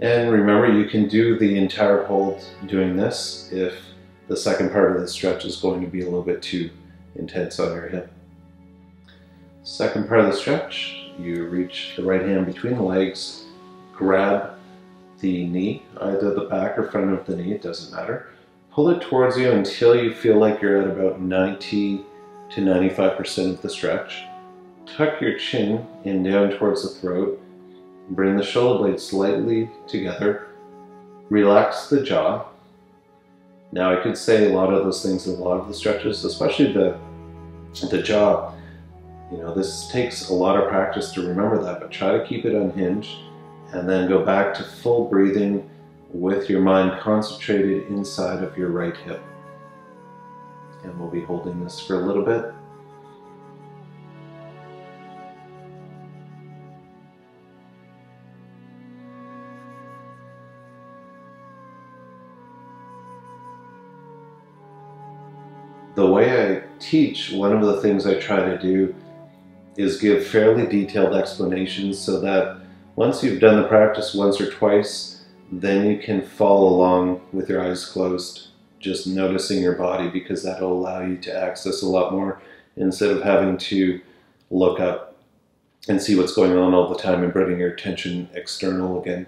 And remember, you can do the entire hold doing this if the second part of the stretch is going to be a little bit too intense on your hip. Second part of the stretch, you reach the right hand between the legs, grab the knee, either the back or front of the knee, it doesn't matter pull it towards you until you feel like you're at about 90 to 95% of the stretch. Tuck your chin in down towards the throat. Bring the shoulder blades slightly together. Relax the jaw. Now I could say a lot of those things in a lot of the stretches, especially the, the jaw. You know, this takes a lot of practice to remember that, but try to keep it unhinged and then go back to full breathing with your mind concentrated inside of your right hip. And we'll be holding this for a little bit. The way I teach, one of the things I try to do is give fairly detailed explanations so that once you've done the practice once or twice, then you can follow along with your eyes closed, just noticing your body because that'll allow you to access a lot more instead of having to look up and see what's going on all the time and bringing your attention external again.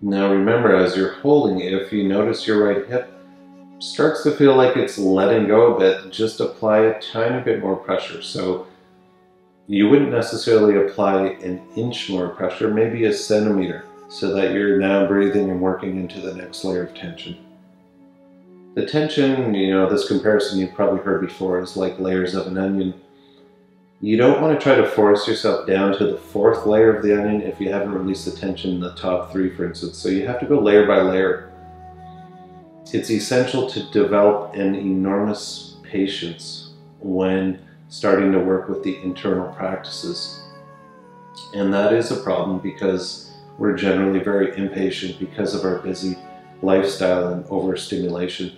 Now remember, as you're holding, if you notice your right hip starts to feel like it's letting go a bit, just apply a tiny bit more pressure. So you wouldn't necessarily apply an inch more pressure, maybe a centimeter, so that you're now breathing and working into the next layer of tension. The tension, you know, this comparison you've probably heard before is like layers of an onion. You don't want to try to force yourself down to the fourth layer of the onion if you haven't released the tension in the top three, for instance. So you have to go layer by layer it's essential to develop an enormous patience when starting to work with the internal practices. And that is a problem because we're generally very impatient because of our busy lifestyle and overstimulation.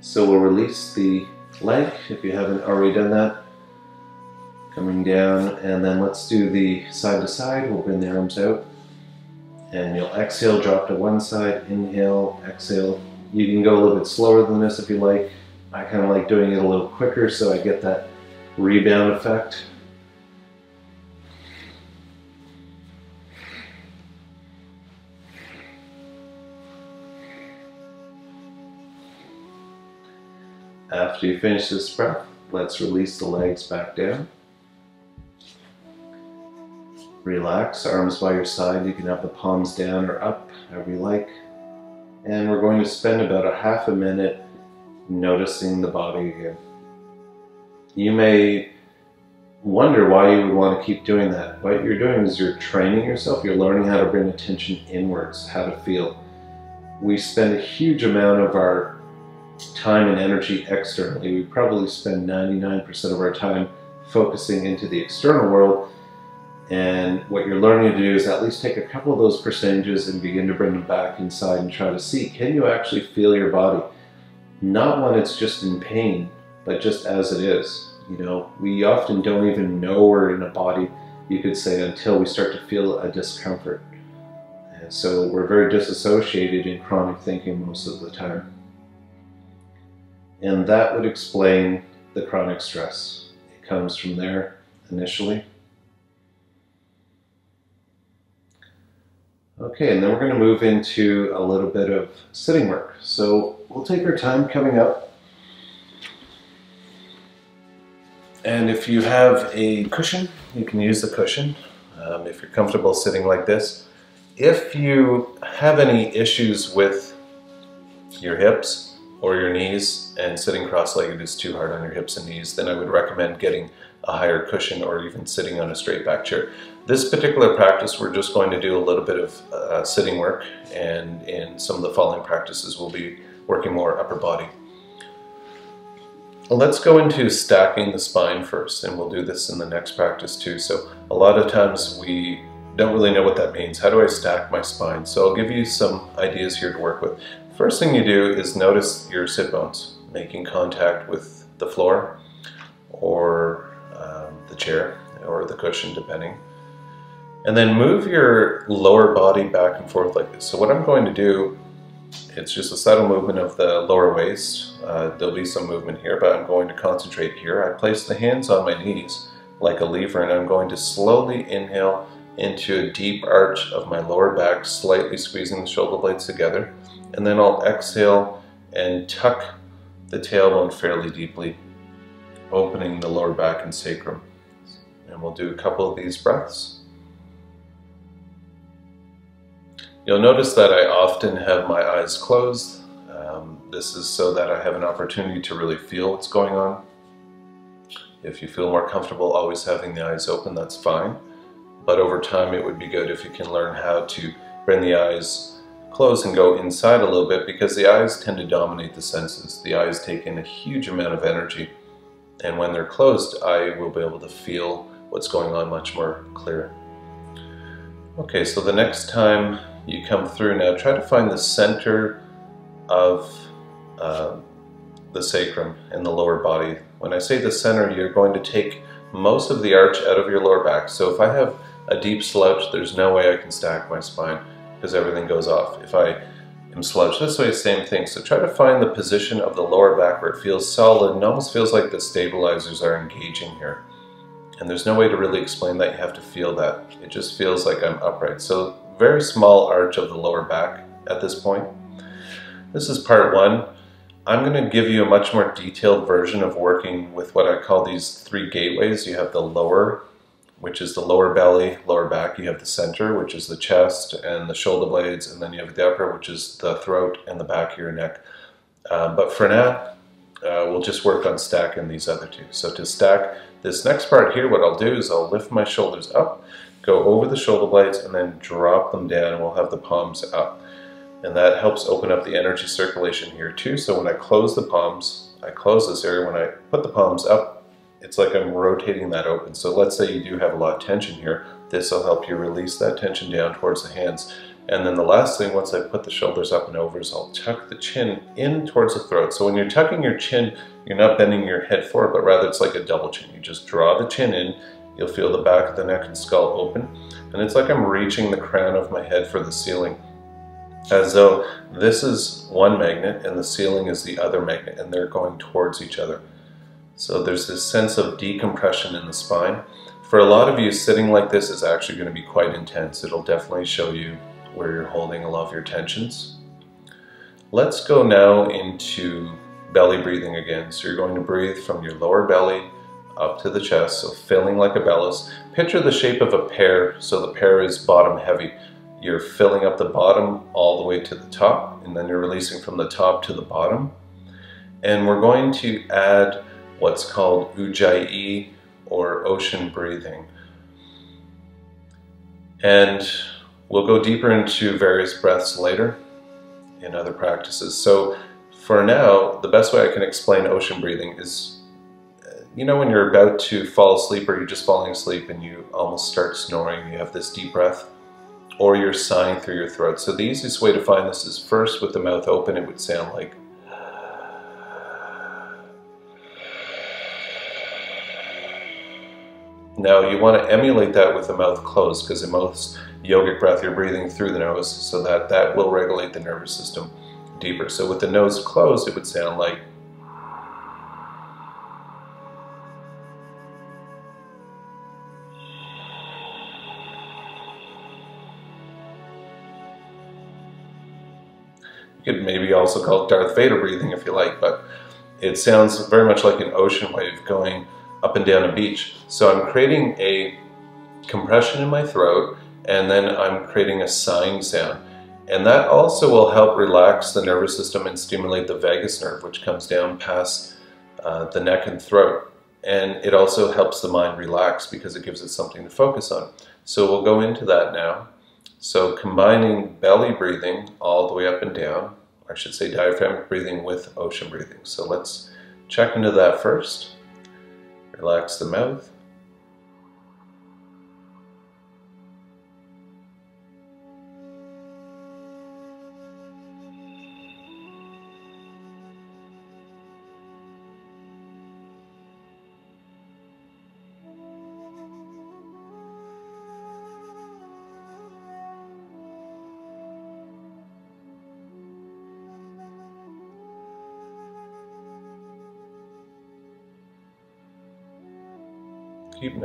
So we'll release the leg if you haven't already done that. Coming down and then let's do the side to side. We'll bring the arms out and you'll exhale, drop to one side, inhale, exhale. You can go a little bit slower than this if you like. I kind of like doing it a little quicker so I get that rebound effect. After you finish this breath, let's release the legs back down. Relax, arms by your side. You can have the palms down or up, however you like. And we're going to spend about a half a minute noticing the body again. You may wonder why you would want to keep doing that. What you're doing is you're training yourself, you're learning how to bring attention inwards, how to feel. We spend a huge amount of our time and energy externally. We probably spend 99% of our time focusing into the external world and what you're learning to do is at least take a couple of those percentages and begin to bring them back inside and try to see, can you actually feel your body? Not when it's just in pain, but just as it is. You know, we often don't even know we're in a body, you could say, until we start to feel a discomfort. And so we're very disassociated in chronic thinking most of the time. And that would explain the chronic stress. It comes from there initially. Okay, and then we're going to move into a little bit of sitting work. So we'll take our time coming up. And if you have a cushion, you can use the cushion um, if you're comfortable sitting like this. If you have any issues with your hips or your knees and sitting cross-legged is too hard on your hips and knees, then I would recommend getting a higher cushion or even sitting on a straight back chair. This particular practice, we're just going to do a little bit of uh, sitting work and in some of the following practices, we'll be working more upper body. Let's go into stacking the spine first, and we'll do this in the next practice too. So a lot of times we don't really know what that means. How do I stack my spine? So I'll give you some ideas here to work with. First thing you do is notice your sit bones, making contact with the floor or um, the chair or the cushion, depending. And then move your lower body back and forth like this. So what I'm going to do, it's just a subtle movement of the lower waist. Uh, there'll be some movement here, but I'm going to concentrate here. I place the hands on my knees, like a lever and I'm going to slowly inhale into a deep arch of my lower back, slightly squeezing the shoulder blades together. And then I'll exhale and tuck the tailbone fairly deeply, opening the lower back and sacrum. And we'll do a couple of these breaths. You'll notice that I often have my eyes closed. Um, this is so that I have an opportunity to really feel what's going on. If you feel more comfortable always having the eyes open, that's fine. But over time, it would be good if you can learn how to bring the eyes close and go inside a little bit because the eyes tend to dominate the senses. The eyes take in a huge amount of energy. And when they're closed, I will be able to feel what's going on much more clear. Okay, so the next time you come through now, try to find the center of uh, the sacrum in the lower body. When I say the center, you're going to take most of the arch out of your lower back. So if I have a deep slouch, there's no way I can stack my spine because everything goes off. If I am slouched this way, same thing. So try to find the position of the lower back where it feels solid and almost feels like the stabilizers are engaging here. And there's no way to really explain that. You have to feel that. It just feels like I'm upright. So very small arch of the lower back at this point. This is part one. I'm going to give you a much more detailed version of working with what I call these three gateways. You have the lower, which is the lower belly, lower back. You have the center, which is the chest and the shoulder blades. And then you have the upper, which is the throat and the back of your neck. Uh, but for now, uh, we'll just work on stacking these other two. So to stack this next part here, what I'll do is I'll lift my shoulders up go over the shoulder blades and then drop them down and we'll have the palms up. And that helps open up the energy circulation here too. So when I close the palms, I close this area, when I put the palms up, it's like I'm rotating that open. So let's say you do have a lot of tension here. This will help you release that tension down towards the hands. And then the last thing, once I put the shoulders up and over, is I'll tuck the chin in towards the throat. So when you're tucking your chin, you're not bending your head forward, but rather it's like a double chin. You just draw the chin in You'll feel the back of the neck and skull open, and it's like I'm reaching the crown of my head for the ceiling. As though this is one magnet and the ceiling is the other magnet, and they're going towards each other. So there's this sense of decompression in the spine. For a lot of you, sitting like this is actually going to be quite intense. It'll definitely show you where you're holding a lot of your tensions. Let's go now into belly breathing again. So you're going to breathe from your lower belly up to the chest, so filling like a bellows. Picture the shape of a pear, so the pear is bottom heavy. You're filling up the bottom all the way to the top, and then you're releasing from the top to the bottom. And we're going to add what's called ujjayi or ocean breathing. And we'll go deeper into various breaths later in other practices. So for now, the best way I can explain ocean breathing is you know when you're about to fall asleep or you're just falling asleep and you almost start snoring, you have this deep breath, or you're sighing through your throat. So the easiest way to find this is first with the mouth open, it would sound like Now you want to emulate that with the mouth closed because in most yogic breath you're breathing through the nose so that that will regulate the nervous system deeper. So with the nose closed it would sound like could maybe also call it Darth Vader breathing if you like, but it sounds very much like an ocean wave going up and down a beach. So I'm creating a compression in my throat and then I'm creating a sighing sound. And that also will help relax the nervous system and stimulate the vagus nerve, which comes down past uh, the neck and throat. And it also helps the mind relax because it gives it something to focus on. So we'll go into that now. So combining belly breathing all the way up and down, I should say diaphragmatic breathing with ocean breathing. So let's check into that first. Relax the mouth.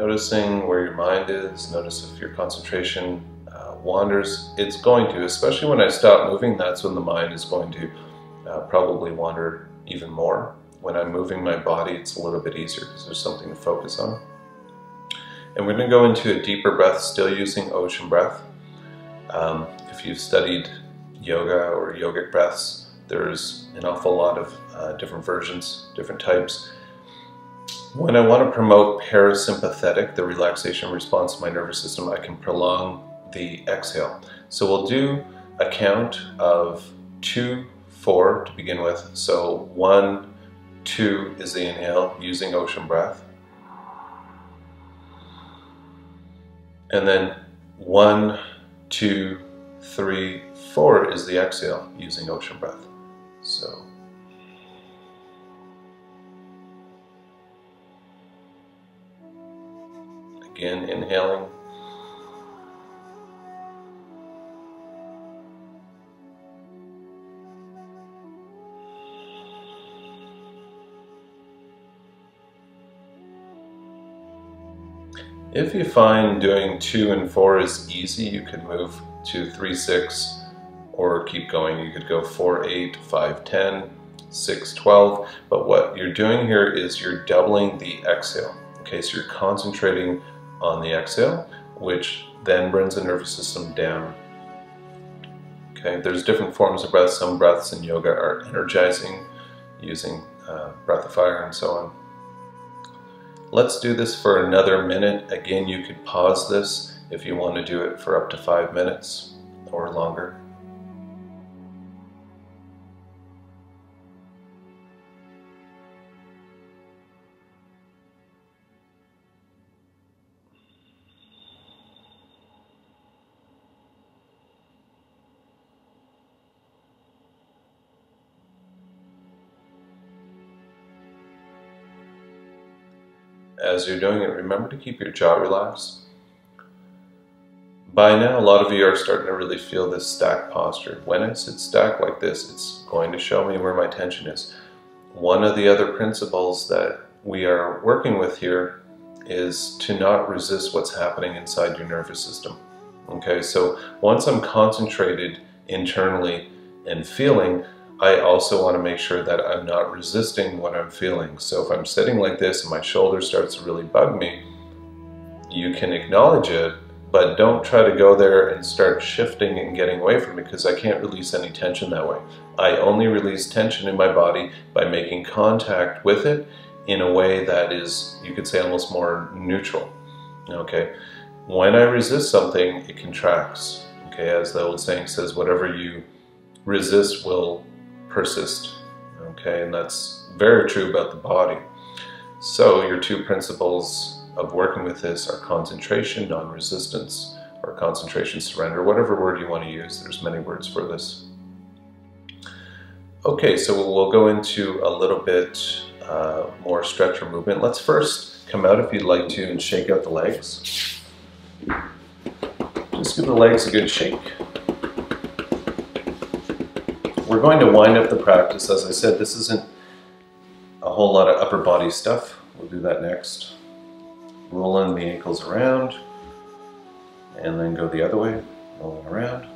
Noticing where your mind is. Notice if your concentration uh, wanders. It's going to, especially when I stop moving, that's when the mind is going to uh, probably wander even more. When I'm moving my body, it's a little bit easier because there's something to focus on. And we're going to go into a deeper breath, still using ocean breath. Um, if you've studied yoga or yogic breaths, there's an awful lot of uh, different versions, different types. When I want to promote parasympathetic, the relaxation response of my nervous system, I can prolong the exhale. So we'll do a count of two, four to begin with. So one, two is the inhale using ocean breath. And then one, two, three, four is the exhale using ocean breath. Again, inhaling. If you find doing two and four is easy, you could move to three, six, or keep going. You could go four, eight, five, 10, six, 12. But what you're doing here is you're doubling the exhale. Okay, so you're concentrating on the exhale, which then brings the nervous system down. Okay, there's different forms of breath. Some breaths in yoga are energizing, using uh, breath of fire and so on. Let's do this for another minute. Again, you could pause this if you want to do it for up to five minutes or longer. As you're doing it, remember to keep your jaw relaxed. By now, a lot of you are starting to really feel this stack posture. When I sit stacked like this, it's going to show me where my tension is. One of the other principles that we are working with here is to not resist what's happening inside your nervous system. Okay, so once I'm concentrated internally and feeling, I also want to make sure that I'm not resisting what I'm feeling. So if I'm sitting like this and my shoulder starts to really bug me, you can acknowledge it, but don't try to go there and start shifting and getting away from it because I can't release any tension that way. I only release tension in my body by making contact with it in a way that is, you could say, almost more neutral. Okay, when I resist something, it contracts. Okay, as the old saying says, whatever you resist will persist. Okay, and that's very true about the body. So your two principles of working with this are concentration, non-resistance, or concentration, surrender, whatever word you want to use. There's many words for this. Okay, so we'll go into a little bit uh, more stretch or movement. Let's first come out if you'd like to and shake out the legs. Just give the legs a good shake. We're going to wind up the practice. As I said, this isn't a whole lot of upper body stuff. We'll do that next. Rolling the ankles around and then go the other way, rolling around.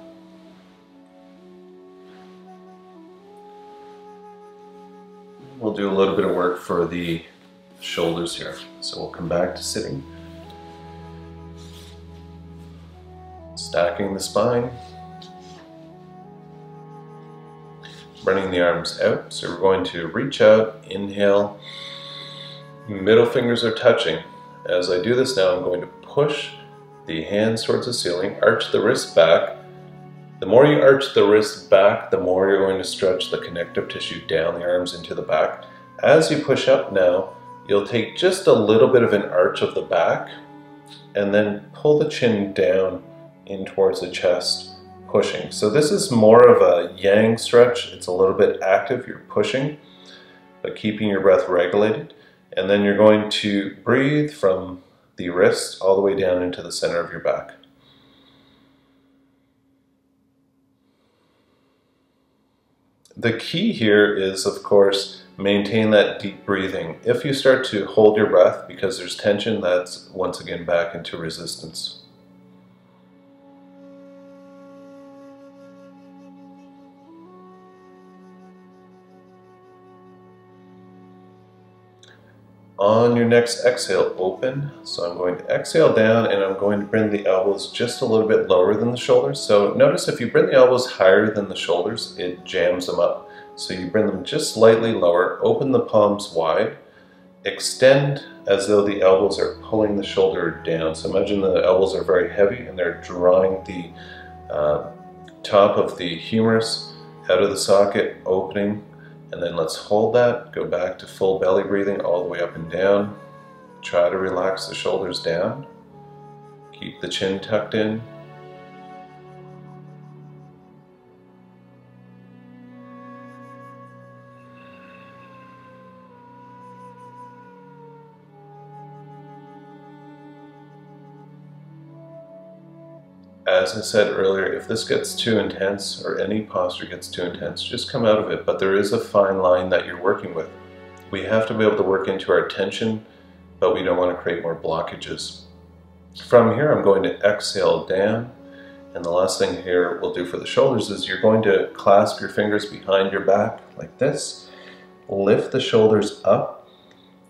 We'll do a little bit of work for the shoulders here. So we'll come back to sitting. Stacking the spine. Running the arms out. So we're going to reach out, inhale, middle fingers are touching. As I do this now, I'm going to push the hands towards the ceiling, arch the wrist back. The more you arch the wrist back, the more you're going to stretch the connective tissue down the arms into the back. As you push up now, you'll take just a little bit of an arch of the back and then pull the chin down in towards the chest pushing. So this is more of a yang stretch. It's a little bit active, you're pushing, but keeping your breath regulated. And then you're going to breathe from the wrist all the way down into the center of your back. The key here is, of course, maintain that deep breathing. If you start to hold your breath because there's tension, that's once again back into resistance. On your next exhale, open. So I'm going to exhale down and I'm going to bring the elbows just a little bit lower than the shoulders. So notice if you bring the elbows higher than the shoulders, it jams them up. So you bring them just slightly lower, open the palms wide, extend as though the elbows are pulling the shoulder down. So imagine the elbows are very heavy and they're drawing the uh, top of the humerus out of the socket, opening and then let's hold that, go back to full belly breathing all the way up and down. Try to relax the shoulders down. Keep the chin tucked in. As I said earlier, if this gets too intense or any posture gets too intense, just come out of it. But there is a fine line that you're working with. We have to be able to work into our tension, but we don't want to create more blockages. From here, I'm going to exhale down. And the last thing here we'll do for the shoulders is you're going to clasp your fingers behind your back like this. Lift the shoulders up,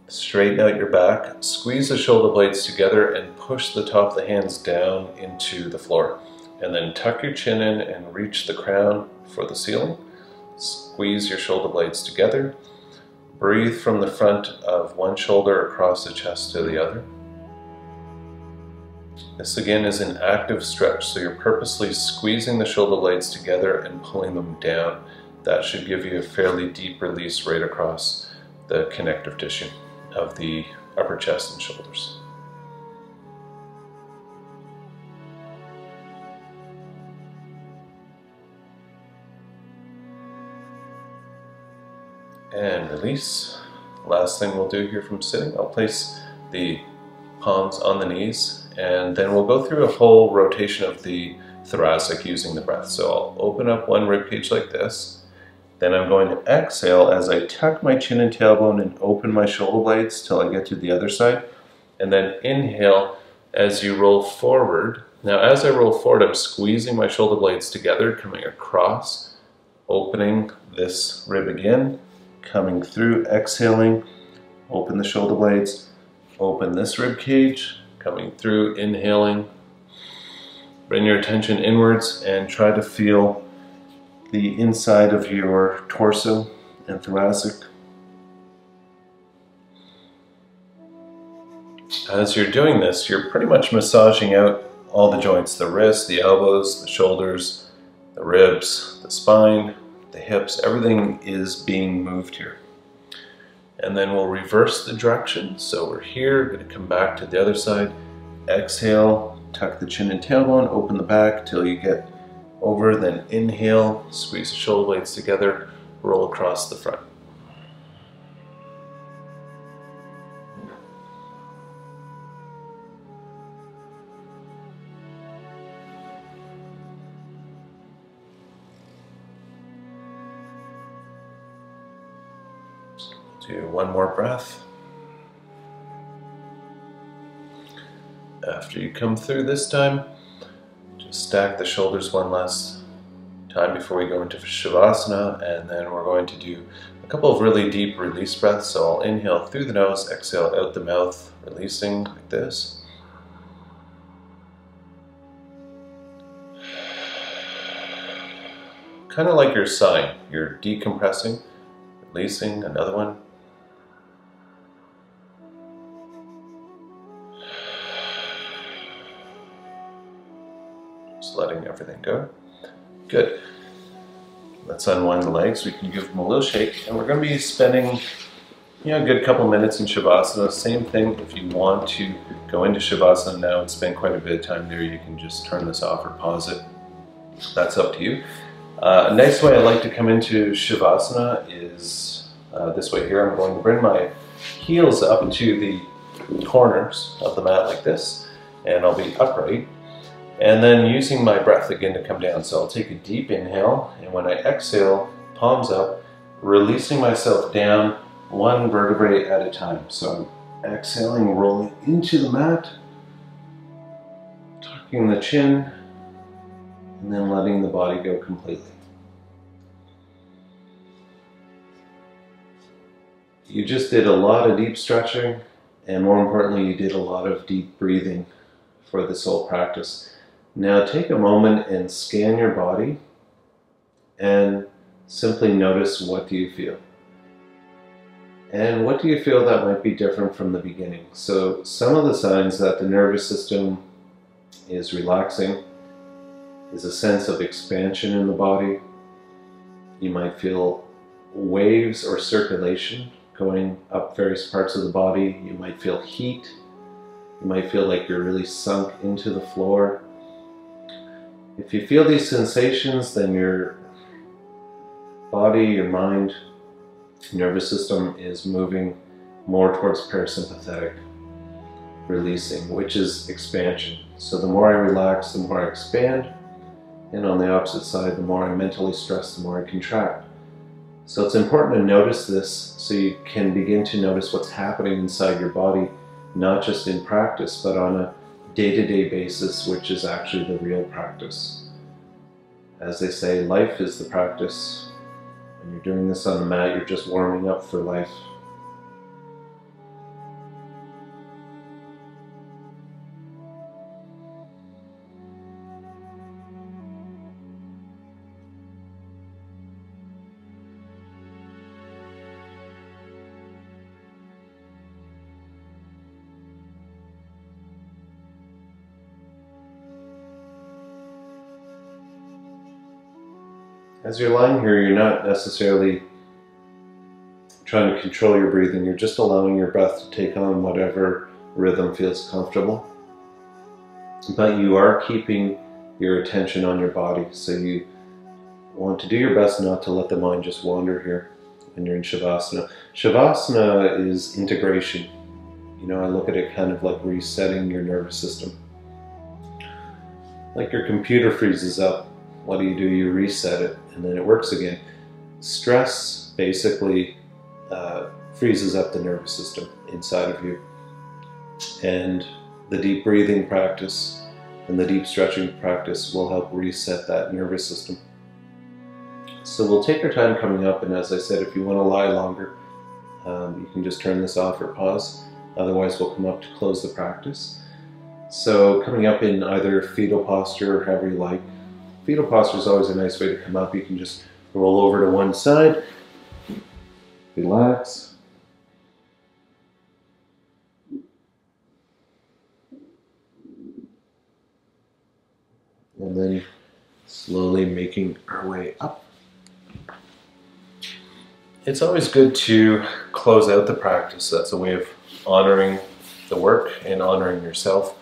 straighten out your back, squeeze the shoulder blades together and push the top of the hands down into the floor. And then tuck your chin in and reach the crown for the ceiling. Squeeze your shoulder blades together. Breathe from the front of one shoulder across the chest to the other. This again is an active stretch, so you're purposely squeezing the shoulder blades together and pulling them down. That should give you a fairly deep release right across the connective tissue of the upper chest and shoulders. and release. Last thing we'll do here from sitting, I'll place the palms on the knees and then we'll go through a whole rotation of the thoracic using the breath. So I'll open up one rib cage like this. Then I'm going to exhale as I tuck my chin and tailbone and open my shoulder blades till I get to the other side. And then inhale as you roll forward. Now as I roll forward, I'm squeezing my shoulder blades together, coming across, opening this rib again, coming through, exhaling, open the shoulder blades, open this rib cage, coming through, inhaling. Bring your attention inwards and try to feel the inside of your torso and thoracic. As you're doing this, you're pretty much massaging out all the joints, the wrists, the elbows, the shoulders, the ribs, the spine, the hips, everything is being moved here. And then we'll reverse the direction. So we're here, gonna come back to the other side. Exhale, tuck the chin and tailbone, open the back till you get over, then inhale, squeeze the shoulder blades together, roll across the front. Do one more breath. After you come through this time, stack the shoulders one last time before we go into Shavasana, and then we're going to do a couple of really deep release breaths. So I'll inhale through the nose, exhale out the mouth, releasing like this. Kind of like your sign, you're decompressing, releasing, another one. Letting everything go. Good. Let's unwind the legs. We can give them a little shake. And we're going to be spending you know, a good couple minutes in Shavasana. Same thing if you want to go into Shavasana now and spend quite a bit of time there, you can just turn this off or pause it. That's up to you. Uh, a nice way I like to come into Shavasana is uh, this way here. I'm going to bring my heels up to the corners of the mat like this, and I'll be upright. And then using my breath again to come down. So I'll take a deep inhale, and when I exhale, palms up, releasing myself down one vertebrae at a time. So I'm exhaling, rolling into the mat, tucking the chin, and then letting the body go completely. You just did a lot of deep stretching, and more importantly, you did a lot of deep breathing for this whole practice. Now take a moment and scan your body and simply notice what do you feel. And what do you feel that might be different from the beginning? So some of the signs that the nervous system is relaxing is a sense of expansion in the body. You might feel waves or circulation going up various parts of the body. You might feel heat. You might feel like you're really sunk into the floor. If you feel these sensations, then your body, your mind, nervous system is moving more towards parasympathetic releasing, which is expansion. So the more I relax, the more I expand. And on the opposite side, the more I mentally stress, the more I contract. So it's important to notice this so you can begin to notice what's happening inside your body, not just in practice, but on a day-to-day basis, which is actually the real practice. As they say, life is the practice. When you're doing this on the mat, you're just warming up for life. As you're lying here, you're not necessarily trying to control your breathing. You're just allowing your breath to take on whatever rhythm feels comfortable. But you are keeping your attention on your body. So you want to do your best not to let the mind just wander here when you're in Shavasana. Shavasana is integration. You know, I look at it kind of like resetting your nervous system. Like your computer freezes up what do you do? You reset it and then it works again. Stress basically uh, freezes up the nervous system inside of you. And the deep breathing practice and the deep stretching practice will help reset that nervous system. So we'll take our time coming up, and as I said, if you want to lie longer, um, you can just turn this off or pause. Otherwise, we'll come up to close the practice. So coming up in either fetal posture or however you like, Fetal posture is always a nice way to come up. You can just roll over to one side, relax. And then slowly making our way up. It's always good to close out the practice. That's a way of honoring the work and honoring yourself.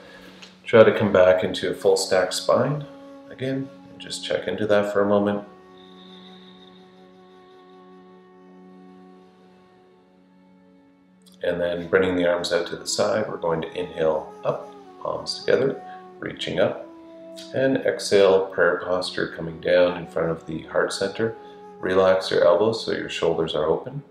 Try to come back into a full stack spine again. Just check into that for a moment. And then bringing the arms out to the side, we're going to inhale up, palms together, reaching up. And exhale, prayer posture coming down in front of the heart center. Relax your elbows so your shoulders are open.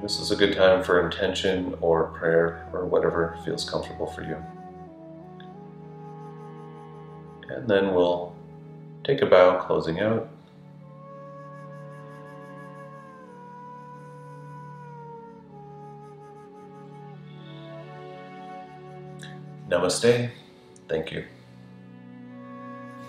This is a good time for intention or prayer or whatever feels comfortable for you. And then we'll take a bow, closing out. Namaste. Thank you.